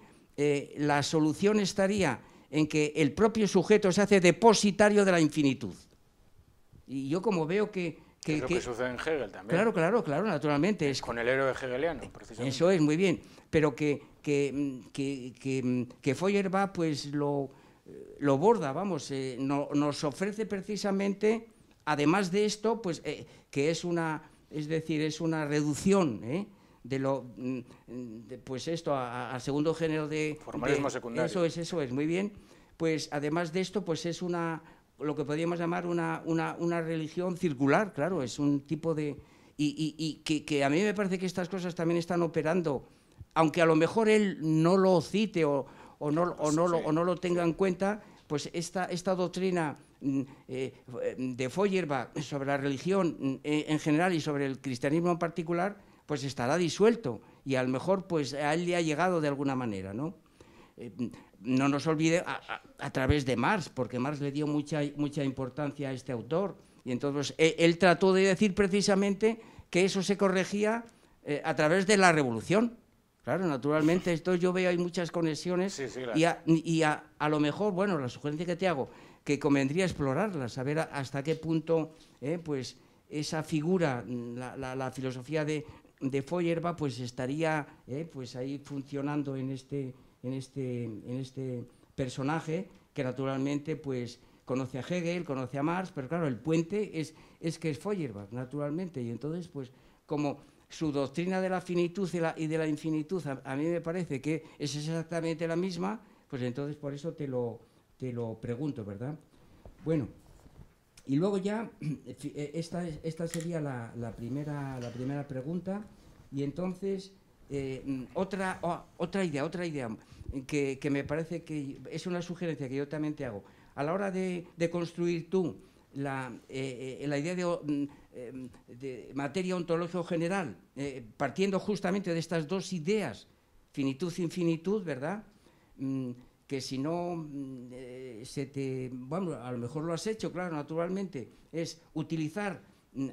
la solución estaría en que el propio sujeto se hace depositario de la infinitud. Y yo como veo que... que es lo que, sucede en Hegel también. Claro, claro, claro, naturalmente. Es, con el héroe hegeliano, precisamente. Eso es, muy bien. Pero que, que, que, que Feuerbach pues lo, lo borda, vamos, eh, no, nos ofrece precisamente, además de esto, pues eh, que es una, es decir, es una reducción, ¿eh? De lo mm, pues esto al segundo género de formalismo secundario. eso es eso es muy bien. Pues además de esto pues es una lo que podríamos llamar una, una, una religión circular, claro, es un tipo de... Y, y, que, que, a mí me parece que estas cosas también están operando, aunque a lo mejor él no lo cite o, o, no, o, no, lo, o no lo tenga en cuenta, pues esta, esta doctrina mm, eh, de Feuerbach sobre la religión mm, en general y sobre el cristianismo en particular, pues estará disuelto y a lo mejor pues a él le ha llegado de alguna manera, ¿no? Eh, no nos olvide a, través de Marx, porque Marx le dio mucha, mucha importancia a este autor, y entonces e, él, trató de decir precisamente que eso se corregía eh, a través de la revolución. Claro, naturalmente, esto yo veo hay muchas conexiones y, a, a, lo mejor, bueno, la sugerencia que te hago, que convendría explorarla, saber hasta qué punto eh, pues, esa figura, la, la, filosofía de, de Feuerbach, pues estaría eh, pues ahí funcionando en este, en este, en este personaje que naturalmente pues conoce a Hegel, conoce a Marx, pero claro, el puente es, es que es Feuerbach, naturalmente, y entonces pues como su doctrina de la finitud y, de la infinitud a, mí me parece que es exactamente la misma, pues entonces por eso te lo, te lo pregunto, ¿verdad? Bueno, y luego ya, [CLEARS THROAT] eh, esta, esta sería la, la, primera, la primera pregunta, y entonces eh, otra, otra idea, otra idea que, me parece que es una sugerencia que yo también te hago. A la hora de, construir tú la, eh, la idea mm, de, materia ontológica general, partiendo justamente de estas dos ideas, finitud-infinitud, ¿verdad? Mm, que si no mm, se te, bueno, a lo mejor lo has hecho, claro, naturalmente, es utilizar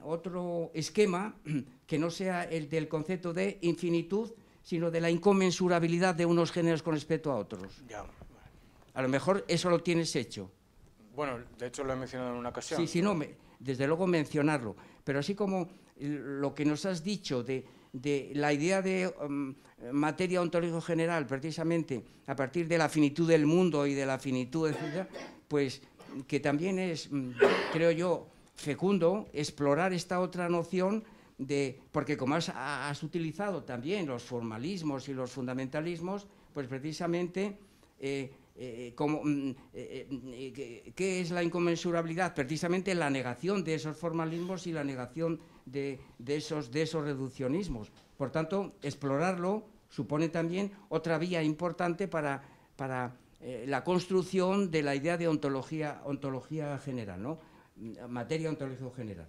otro esquema [CLEARS THROAT] que no sea el del concepto de infinitud, sino de la inconmensurabilidad de unos géneros con respecto a otros. A lo mejor eso lo tienes hecho. Bueno, de hecho lo he mencionado en una ocasión. Sí, sí, no, desde luego mencionarlo. Pero así como lo que nos has dicho de, la idea de um, materia ontológica general, precisamente a partir de la finitud del mundo y de la finitud, etc., pues que también es, mm, creo yo, fecundo explorar esta otra noción de, porque como has, utilizado también los formalismos y los fundamentalismos, pues precisamente eh, eh, como, mm, eh, ¿qué es la inconmensurabilidad? Precisamente la negación de esos formalismos y la negación de, esos, de esos reduccionismos. Por tanto, explorarlo supone también otra vía importante para, para la construcción de la idea de ontología, ontología general, ¿no? materia ontológica general.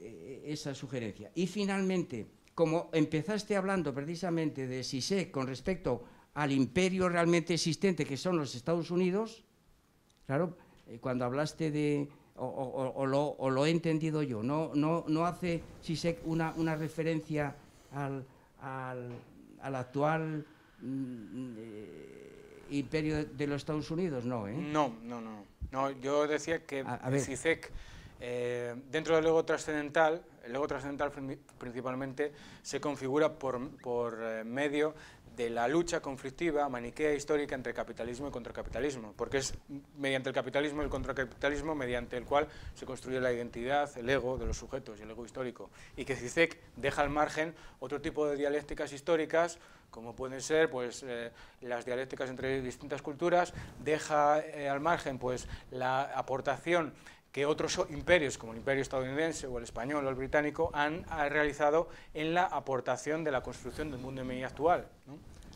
Eh, esa sugerencia. Y finalmente, como empezaste hablando precisamente de SISEC con respecto al imperio realmente existente que son los Estados Unidos, claro, eh, cuando hablaste de, o, lo, he entendido yo, no, no, no hace SISEC una, una referencia al, al, actual mm, eh, imperio de los Estados Unidos, no, ¿eh? No, no, no. no yo decía que SISEC eh, dentro del ego trascendental, el ego trascendental principalmente se configura por, eh, medio de la lucha conflictiva, maniquea histórica entre capitalismo y contracapitalismo, porque es mediante el capitalismo y el contracapitalismo mediante el cual se construye la identidad, el ego de los sujetos y el ego histórico, y que Zizek deja al margen otro tipo de dialécticas históricas, como pueden ser pues, eh, las dialécticas entre distintas culturas, deja al margen pues, la aportación que otros imperios, como el imperio estadounidense o el español o el británico, han, realizado en la aportación de la construcción del mundo medio actual.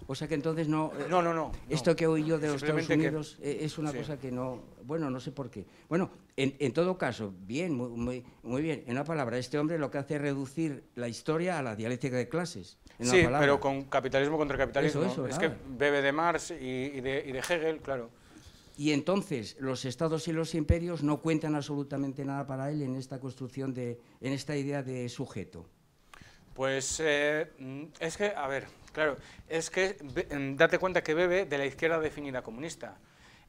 O sea que entonces no... Eh, no, no, no. Esto que oí yo de los Estados Unidos eh, es una cosa que no... Bueno, no sé por qué. Bueno, en, todo caso, bien, muy, muy, bien. En una palabra, este hombre lo que hace es reducir la historia a la dialéctica de clases. sí, pero con capitalismo contra capitalismo. es que bebe de Marx y, de, y de Hegel, claro. Y entonces los estados y los imperios no cuentan absolutamente nada para él en esta construcción, de, en esta idea de sujeto. Pues eh, es que, a ver, claro, es que mm, date cuenta que bebe de la izquierda definida comunista.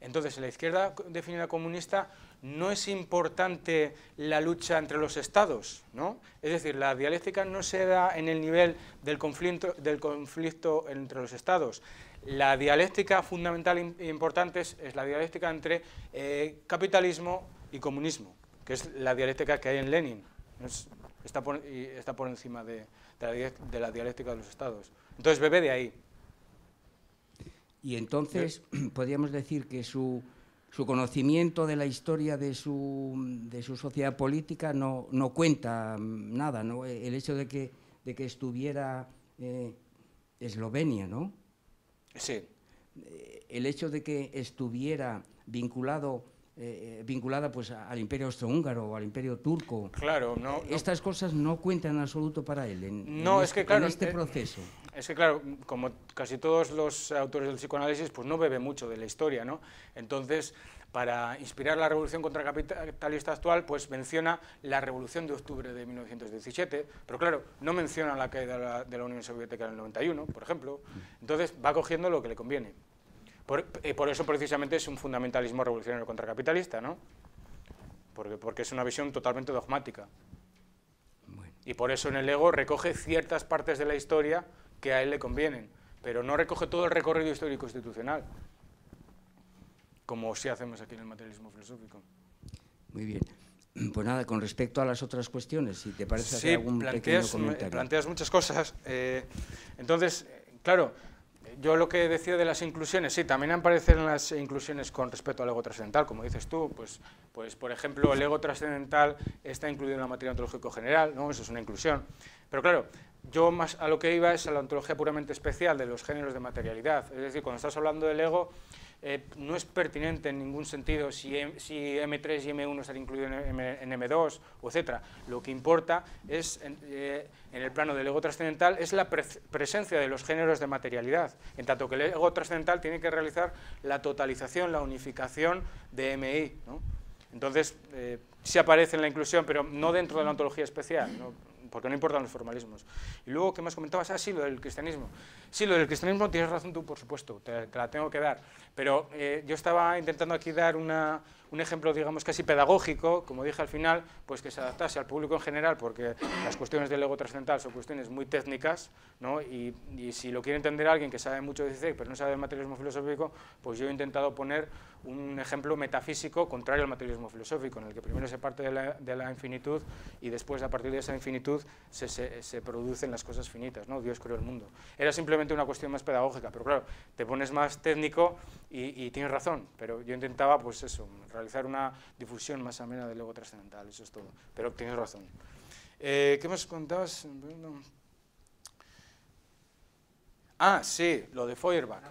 Entonces, en la izquierda definida comunista no es importante la lucha entre los estados, ¿no? Es decir, la dialéctica no se da en el nivel del conflicto, del conflicto entre los estados. La dialéctica fundamental e importante es, la dialéctica entre eh, capitalismo y comunismo, que es la dialéctica que hay en Lenin. está, por, encima de, la, dialéctica de los estados. Entonces bebe de ahí. Y entonces [CLEARS THROAT] podríamos decir que su, conocimiento de la historia de su, sociedad política no, cuenta nada, ¿no? el hecho de que, de que estuviera eh, Eslovenia, ¿no? Sí. Eh, el hecho de que estuviera vinculado eh, vinculada pues al imperio austrohúngaro o al imperio turco. Claro, no, Estas cosas no cuentan en absoluto para él en, no, en es que, claro, este eh, proceso. Es que claro, como casi todos los autores del psicoanálisis, pues no bebe mucho de la historia, ¿no? Entonces, para inspirar la revolución contracapitalista actual, pues menciona la revolución de octubre de 1917, pero claro, no menciona la caída de la, de la Unión Soviética en el 91, por ejemplo. Entonces, va cogiendo lo que le conviene. Por, y por eso precisamente es un fundamentalismo revolucionario contracapitalista, ¿no? Porque, porque es una visión totalmente dogmática. Bueno. Y por eso en el ego recoge ciertas partes de la historia que a él le convienen, pero no recoge todo el recorrido histórico institucional, como sí hacemos aquí en el materialismo filosófico. Muy bien. Pues nada, con respecto a las otras cuestiones, si te parece Sí, hacer algún pequeño planteas, comentario. planteas muchas cosas. eh, entonces, eh, claro, yo lo que decía de las inclusiones, sí, también aparecen las inclusiones con respecto al ego trascendental, como dices tú, pues, pues por ejemplo, el ego trascendental está incluido en la materia ontológico general, ¿no? eso es una inclusión. Pero claro, yo más a lo que iba es a la ontología puramente especial de los géneros de materialidad, es decir, cuando estás hablando del ego, eh, no es pertinente en ningún sentido si, M, si M3 y M1 están incluidos en, M, en M2 o etcétera. Lo que importa es, en, eh, en el plano del ego trascendental, es la pre presencia de los géneros de materialidad, en tanto que el ego trascendental tiene que realizar la totalización, la unificación de MI. ¿no? Entonces, eh, sí aparece en la inclusión, pero no dentro de la ontología especial. Porque no importan los formalismos. Y luego, ¿qué más comentabas? Ah, sí, lo del cristianismo. Sí, lo del cristianismo tienes razón tú, por supuesto, te, la tengo que dar. Pero eh, yo estaba intentando aquí dar una, un ejemplo, digamos, casi pedagógico, como dije al final, pues que se adaptase al público en general, porque las cuestiones del ego trascendental son cuestiones muy técnicas, ¿no? y, si lo quiere entender alguien que sabe mucho de CICEC, pero no sabe del materialismo filosófico, pues yo he intentado poner un ejemplo metafísico contrario al materialismo filosófico, en el que primero se parte de la, de infinitud y después, a partir de esa infinitud, se, se, se, producen las cosas finitas, ¿no? Dios creó el mundo. Era simplemente una cuestión más pedagógica, pero claro, te pones más técnico y, y tienes razón, pero yo intentaba, pues eso, realizar una difusión más amena del ego trascendental, eso es todo, pero tienes razón. Eh, ¿Qué más contabas? Ah, sí, lo de Feuerbach.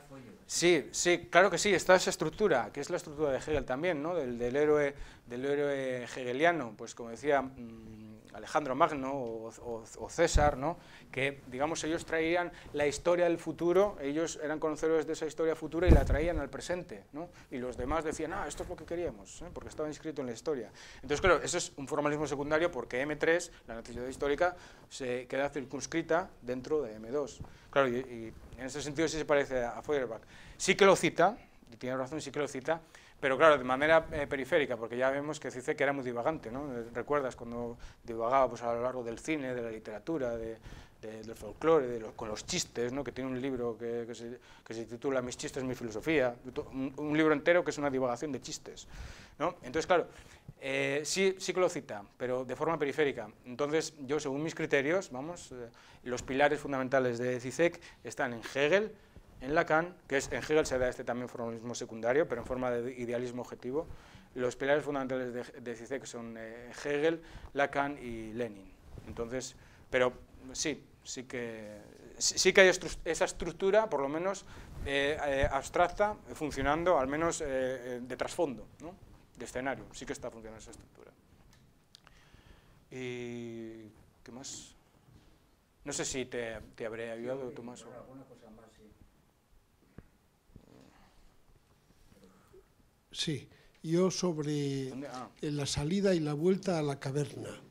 Sí, sí, claro que sí, está esa estructura, que es la estructura de Hegel también, ¿no? del, del, héroe, del héroe hegeliano, pues como decía mmm, Alejandro Magno o, César, ¿no? que digamos ellos traían la historia del futuro, ellos eran conocedores de esa historia futura y la traían al presente, ¿no? y los demás decían, ah, esto es lo que queríamos, ¿eh? porque estaba inscrito en la historia. Entonces, claro, eso es un formalismo secundario porque M3, la necesidad histórica, se queda circunscrita dentro de M2. Claro, y, y en ese sentido sí se parece a Feuerbach. Sí que lo cita, y tiene razón, sí que lo cita, pero claro, de manera eh, periférica, porque ya vemos que dice que era muy divagante, ¿no? Recuerdas cuando divagaba pues, a lo largo del cine, de la literatura, de, de, del folclore, de los, con los chistes, ¿no? que tiene un libro que, que, se, que, se, titula Mis chistes, mi filosofía, un, un, libro entero que es una divagación de chistes. ¿no? Entonces, claro, eh, sí, sí que lo cita, pero de forma periférica. Entonces, yo, según mis criterios, vamos, eh, los pilares fundamentales de CICEC están en Hegel, en Lacan, que es, en Hegel se da este también formalismo secundario, pero en forma de idealismo objetivo. Los pilares fundamentales de, de son eh, Hegel, Lacan y Lenin. Entonces, pero sí, sí que, sí que hay estru esa estructura, por lo menos eh, eh, abstracta, funcionando, al menos de trasfondo, ¿no? de escenario, sí que está funcionando esa estructura. ¿Y qué más? No sé si te, te habré ayudado, Tomás. O... Sí, yo sobre ah. la salida y la vuelta a la caverna,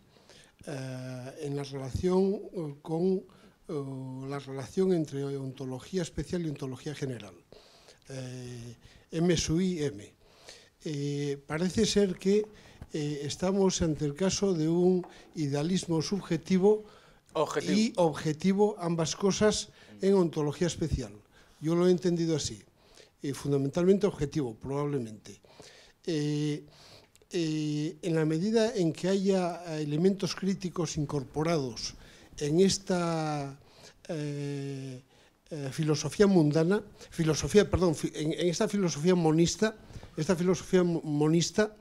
eh, en la relación uh, con la relación entre ontología especial y ontología general, eh, M sui M. Eh, parece ser que eh, estamos ante el caso de un idealismo subjetivo objetivo. y objetivo, ambas cosas en ontología especial. Yo lo he entendido así eh, fundamentalmente objetivo, probablemente. Eh, eh, en la medida en que haya elementos críticos incorporados en esta filosofía mundana, filosofía, perdón, en, esta filosofía monista, esta filosofía monista,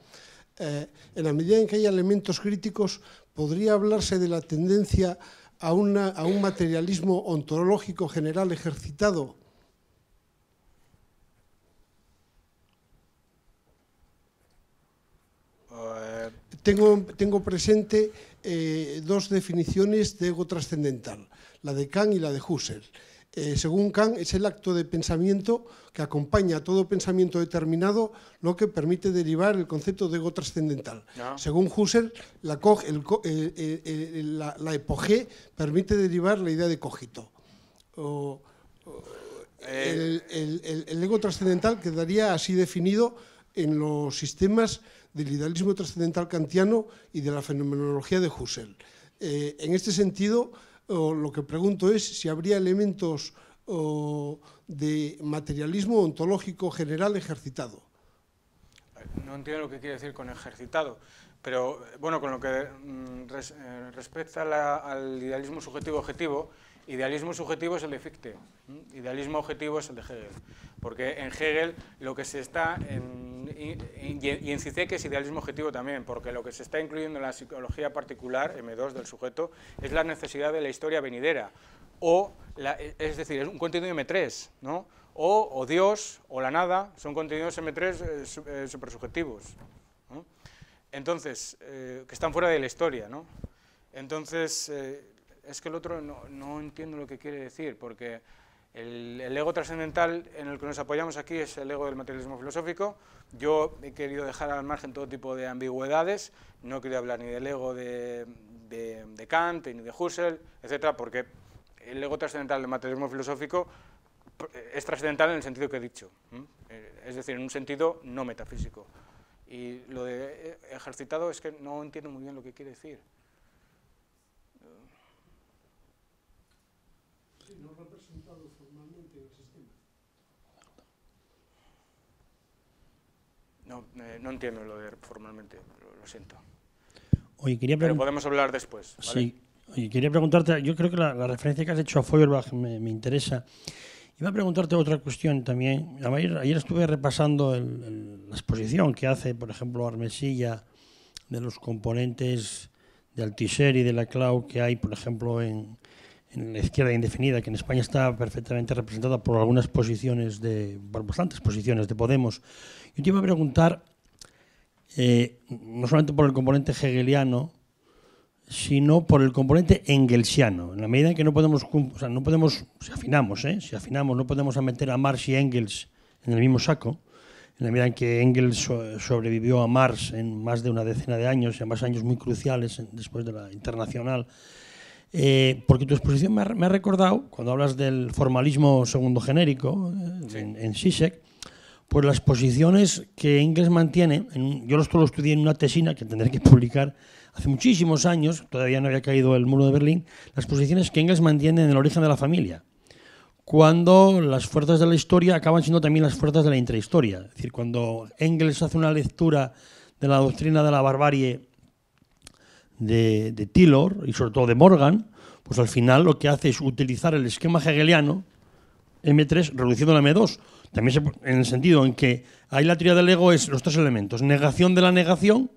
en la medida en que haya elementos críticos, podría hablarse de la tendencia a un materialismo ontológico general ejercitado tengo, tengo presente eh, dos definiciones de ego trascendental, la de Kant y la de Husserl. Eh, según Kant, es el acto de pensamiento que acompaña a todo pensamiento determinado, lo que permite derivar el concepto de ego trascendental. No. Según Husserl, la, el eh, eh, la, la epogé permite derivar la idea de cogito. O- el ego trascendental quedaría así definido en los sistemas del idealismo trascendental kantiano y de la fenomenología de Husserl. Eh, en este sentido, lo que pregunto es si habría elementos de materialismo ontológico general ejercitado. No entiendo lo que quiere decir con ejercitado, pero bueno, con lo que mm, eh, respecta al idealismo subjetivo-objetivo, idealismo subjetivo es el de Fichte, idealismo objetivo es el de Hegel, porque en Hegel lo que se está, en, y, y- en Zizek es idealismo objetivo también, porque lo que se está incluyendo en la psicología particular, M2 del sujeto, es la necesidad de la historia venidera, o, es decir, es un contenido M3, ¿no? O, Dios o la nada son contenidos M3 eh, eh, supersubjetivos. Entonces, eh, que están fuera de la historia, ¿no? Entonces, es que el otro no, no entiendo lo que quiere decir, porque el, el ego trascendental en el que nos apoyamos aquí es el ego del materialismo filosófico. Yo he querido dejar al margen todo tipo de ambigüedades, no he querido hablar ni del ego de, Kant, ni de Husserl, etcétera, porque el ego trascendental del materialismo filosófico es trascendental en el sentido que he dicho. Eh, es decir, en un sentido no metafísico. Y lo de eh, ejercitado es que no entiendo muy bien lo que quiere decir. No, eh, no entiendo lo de formalmente, lo, lo siento. Oye, quería Pero podemos hablar después. ¿vale? Sí, Oye, quería preguntarte, yo creo que la, la referencia que has hecho a Feuerbach me, me interesa. Iba a preguntarte otra cuestión también. Ayer, ayer estuve repasando el- el- la exposición que hace, por ejemplo, Armesilla de los componentes de Althusser y de la Clau que hay, por ejemplo, en, en la izquierda indefinida, que en España está perfectamente representada por algunas posiciones de, por bastantes posiciones de Podemos. Yo te iba a preguntar, eh, no solamente por el componente hegeliano, sino por el componente engelsiano. En la medida en que no podemos, o sea, no podemos, si afinamos, ¿eh? si afinamos, no podemos meter a Marx y Engels en el mismo saco. En la medida en que Engels so- sobrevivió a Marx en más de una decena de años, y además años muy cruciales en- después de la internacional. Eh, porque tu exposición me ha, me ha recordado, cuando hablas del formalismo segundo genérico eh, en, en Zizek, pues las posiciones que Engels mantiene, en yo esto lo estudié en una tesina que tendré que [LAUGHS] publicar hace muchísimos años, todavía no había caído el muro de Berlín, las posiciones que Engels mantiene en el origen de la familia, cuando las fuerzas de la historia acaban siendo también las fuerzas de la intrahistoria. Es decir, cuando Engels hace una lectura de la doctrina de la barbarie de, de Taylor y sobre todo de Morgan, pues al final lo que hace es utilizar el esquema hegeliano M3 reduciendo la M2. También en el sentido en que ahí la teoría del ego es los tres elementos: negación de la negación,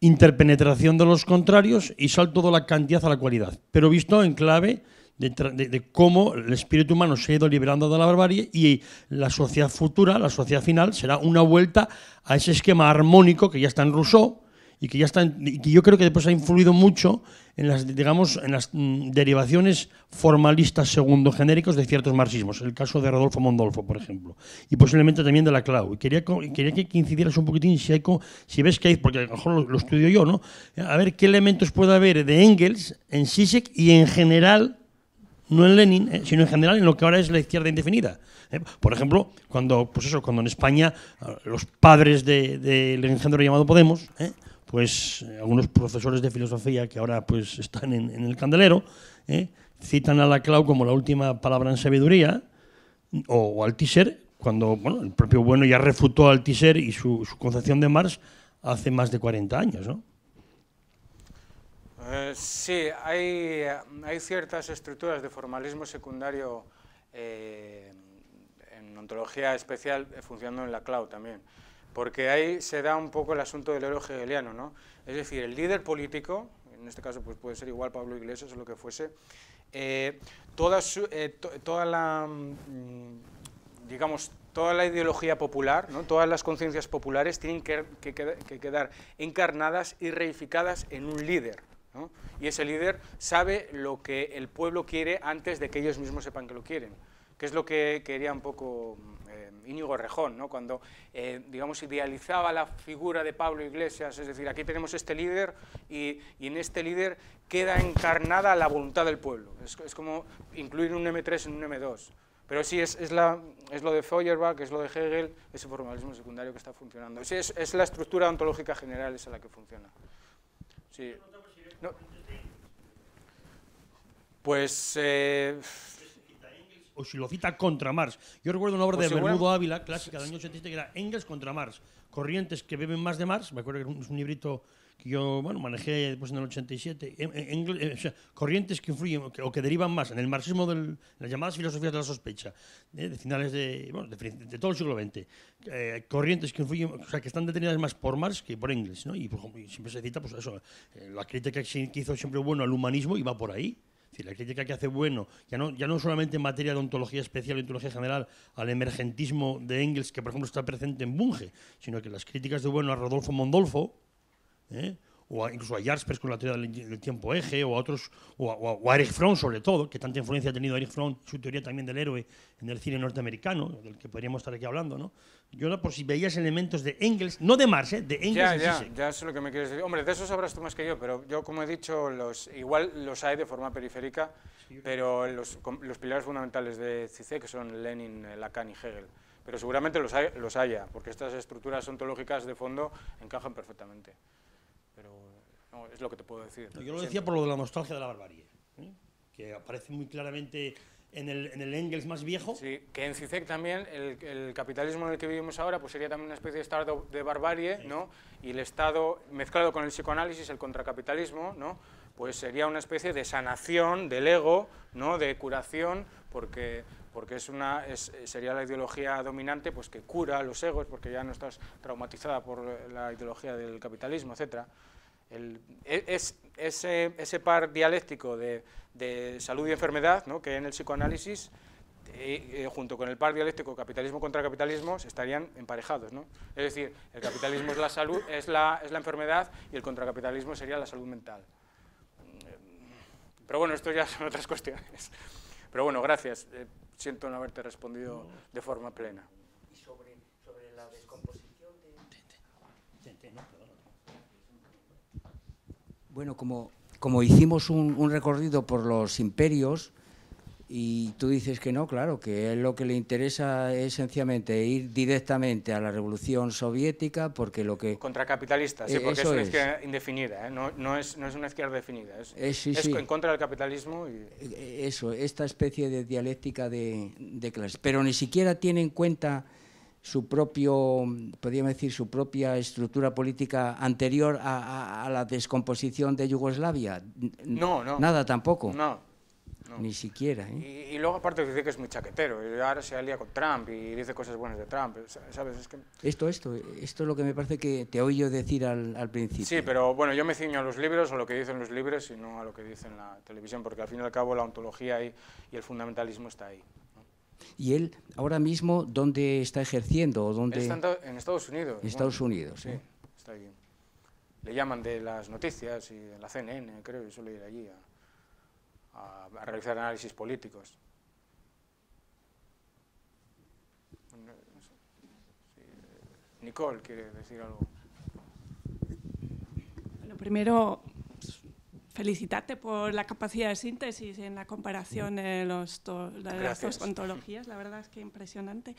interpenetración de los contrarios y salto de la cantidad a la cualidad. Pero visto en clave de- de cómo el espíritu humano se ha ido liberando de la barbarie y la sociedad futura, la sociedad final, será una vuelta a ese esquema armónico que ya está en Rousseau y que ya está y que yo creo que después ha influido mucho en las digamos en las mm, derivaciones formalistas segundo genéricos de ciertos marxismos el caso de Rodolfo Mondolfo por ejemplo y posiblemente también de la Clau y quería quería que incidieras un poquitín si hay si ves que hay porque a lo mejor lo, lo estudio yo no a ver qué elementos puede haber de Engels en Zizek y en general no en Lenin, eh, sino en general en lo que ahora es la izquierda indefinida. eh. Por ejemplo, cuando, pues eso, cuando en España ah, los padres de- del engendro llamado Podemos, eh, pues algunos profesores de filosofía que ahora pues están en, el candelero, eh, citan a la Clau como la última palabra en sabiduría, o, o Althusser, cuando bueno, el propio Bueno ya refutó a Althusser y su, su concepción de Marx hace más de 40 años, ¿no? Eh, sí, hay, ciertas estructuras de formalismo secundario eh, en ontología especial funcionando en la cloud también, porque ahí se da un poco el asunto del héroe hegeliano, ¿no? Es decir, el líder político, en este caso pues puede ser igual Pablo Iglesias o lo que fuese, eh, eh, to- toda la, mm, digamos, toda la ideología popular, ¿no? todas las conciencias populares tienen que, quedar encarnadas y reificadas en un líder. Y ese líder sabe lo que el pueblo quiere antes de que ellos mismos sepan que lo quieren, que es lo que quería un poco Íñigo Rejón, cuando, eh, digamos, idealizaba la figura de Pablo Iglesias, es decir, aquí tenemos este líder y, en este líder queda encarnada la voluntad del pueblo. Es, como incluir un M3 en un M2. Pero sí, es, es, la, lo de Feuerbach, es lo de Hegel, ese formalismo secundario que está funcionando. Sí, es, es la estructura ontológica general esa la que funciona. Sí. No. Pues... Eh, o si lo cita contra Marx. Yo recuerdo una obra pues de Bermudo Ávila, clásica del año 87, que era Engels contra Marx. Corrientes que beben más de Marx, me acuerdo que es un librito que yo bueno, manejé después en el 87, eh, corrientes que influyen o que, derivan más en el marxismo, de las llamadas filosofías de la sospecha, eh, de finales de, bueno, de, todo el siglo XX, eh, corrientes que influyen, o sea, que están detenidas más por Marx que por Engels, ¿no? Y, siempre se cita, pues eso, la crítica que hizo siempre bueno al humanismo iba por ahí. La crítica que hace bueno, ya no, ya no solamente en materia de ontología especial o ontología general, al emergentismo de Engels, que por ejemplo está presente en Bunge, sino que las críticas de bueno a Rodolfo Mondolfo, ¿eh? O incluso a Jaspers con la teoría del, tiempo eje, o a otros, o a, Erich Fromm sobre todo, que tanta influencia ha tenido Erich Fromm, su teoría también del héroe en el cine norteamericano, del que podríamos estar aquí hablando, ¿no? Yo por si veías elementos de Engels, no de Marx, ¿eh? de Engels. Ya, ya, ya sé lo que me quieres decir. Hombre, de eso sabrás tú más que yo, pero yo como he dicho, los, igual los hay de forma periférica, pero los, los pilares fundamentales de que son Lenin, Lacan y Hegel, pero seguramente los, hay, los haya, porque estas estructuras ontológicas de fondo encajan perfectamente es lo que te puedo decir. yo lo decía por lo de la nostalgia de la barbarie, ¿eh? que aparece muy claramente en el, en el, Engels más viejo. Sí, que en CICEC también el, capitalismo en el que vivimos ahora pues sería también una especie de estado de barbarie, ¿no? Y el estado mezclado con el psicoanálisis, el contracapitalismo, ¿no? Pues sería una especie de sanación del ego, ¿no? De curación, porque porque es una, sería la ideología dominante pues que cura los egos, porque ya no estás traumatizada por la ideología del capitalismo, etcétera. El, e, es, ese, par dialéctico de, de, salud y enfermedad, ¿no? que en el psicoanálisis, eh, eh, junto con el par dialéctico capitalismo contra capitalismo, estarían emparejados. ¿no? Es decir, el capitalismo es la, salud, es, la, es la enfermedad y el contracapitalismo sería la salud mental. Pero bueno, esto ya son otras cuestiones. Pero bueno, gracias. Eh, siento no haberte respondido de forma plena. ¿Y sobre, sobre la descomposición de... Bueno, como, como hicimos un, recorrido por los imperios, y tú dices que no, claro, que lo que le interesa es sencillamente ir directamente a la revolución soviética porque lo que... Contracapitalista, sí, eh, porque es una izquierda indefinida, ¿eh? no, es, no, es, una izquierda definida, es, en contra del capitalismo. Y... Eh, eso, esta especie de dialéctica de, de clases. Pero ni siquiera tiene en cuenta su propio, podríamos decir, su propia estructura política anterior a, la descomposición de Yugoslavia? No, no. Nada tampoco. No. Ni siquiera. ¿eh? Y, luego aparte dice que es muy chaquetero, y ahora se alía con Trump y dice cosas buenas de Trump, ¿sabes? Es que... Esto, esto, esto es lo que me parece que te oí yo decir al, al, principio. Sí, pero bueno, yo me ciño a los libros, a lo que dicen los libros y no a lo que dicen la televisión, porque al fin y al cabo la ontología y, y el fundamentalismo está ahí. ¿Y él ahora mismo dónde está ejerciendo? Dónde... Está en Estados Unidos. En Estados Unidos, sí. Está ahí. Le llaman de las noticias y de la CNN, creo, y suele ir allí a, a, realizar análisis políticos. Nicole quiere decir algo. Bueno, primero felicitarte por la capacidad de síntesis en la comparación de, los las dos ontologías, la verdad es que impresionante.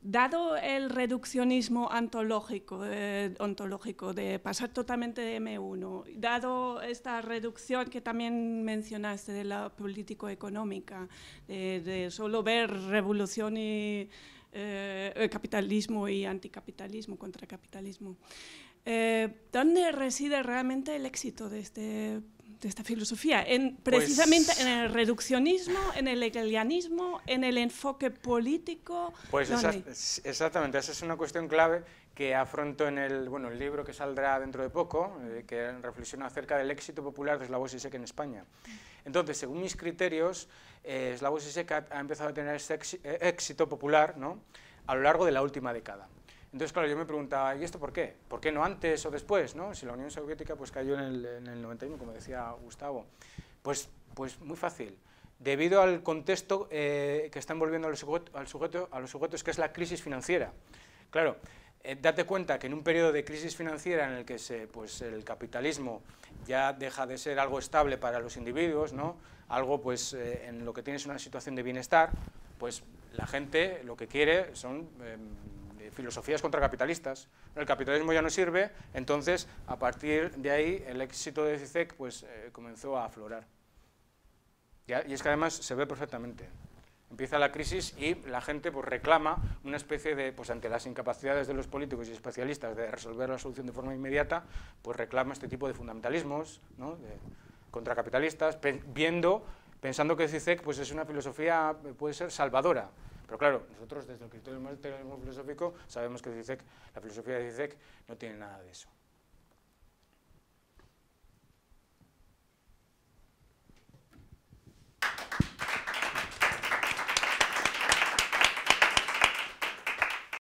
Dado el reduccionismo ontológico, eh, ontológico de pasar totalmente de M1, dado esta reducción que también mencionaste de la político-económica, de, solo ver revolución y eh, capitalismo y anticapitalismo, contracapitalismo, eh, ¿Dónde reside realmente el éxito de, este, de esta filosofía? En, precisamente pues en el reduccionismo, en el hegelianismo, en el enfoque político. Pues exactamente, esa es una cuestión clave que afronto en el, bueno, el libro que saldrá dentro de poco, eh, que reflexiona acerca del éxito popular de Slavoj Zizek en España. Entonces, según mis criterios, eh, Slavoj Zizek ha, empezado a tener ese eh, éxito popular ¿no? a lo largo de la última década. Entonces, claro, yo me preguntaba, ¿y esto por qué? ¿Por qué no antes o después? ¿no? Si la Unión Soviética pues, cayó en el, en el 91, como decía Gustavo. Pues, pues muy fácil. Debido al contexto eh, que está envolviendo al sujeto, a los sujetos, que es la crisis financiera. Claro, eh, date cuenta que en un periodo de crisis financiera en el que se, pues, el capitalismo ya deja de ser algo estable para los individuos, ¿no? algo pues, eh, en lo que tienes una situación de bienestar, pues la gente lo que quiere son em, filosofías contracapitalistas. El capitalismo ya no sirve, entonces a partir de ahí el éxito de CICEC pues, eh, comenzó a aflorar. Y es que además se ve perfectamente empieza la crisis y la gente pues, reclama una especie de, pues ante las incapacidades de los políticos y especialistas de resolver la solución de forma inmediata, pues reclama este tipo de fundamentalismos ¿no? de, contracapitalistas, viendo, pensando que CICEC pues, es una filosofía, puede ser salvadora. Pero claro, nosotros desde el criterio filosófico sabemos que CICEC, la filosofía de CICEC no tiene nada de eso.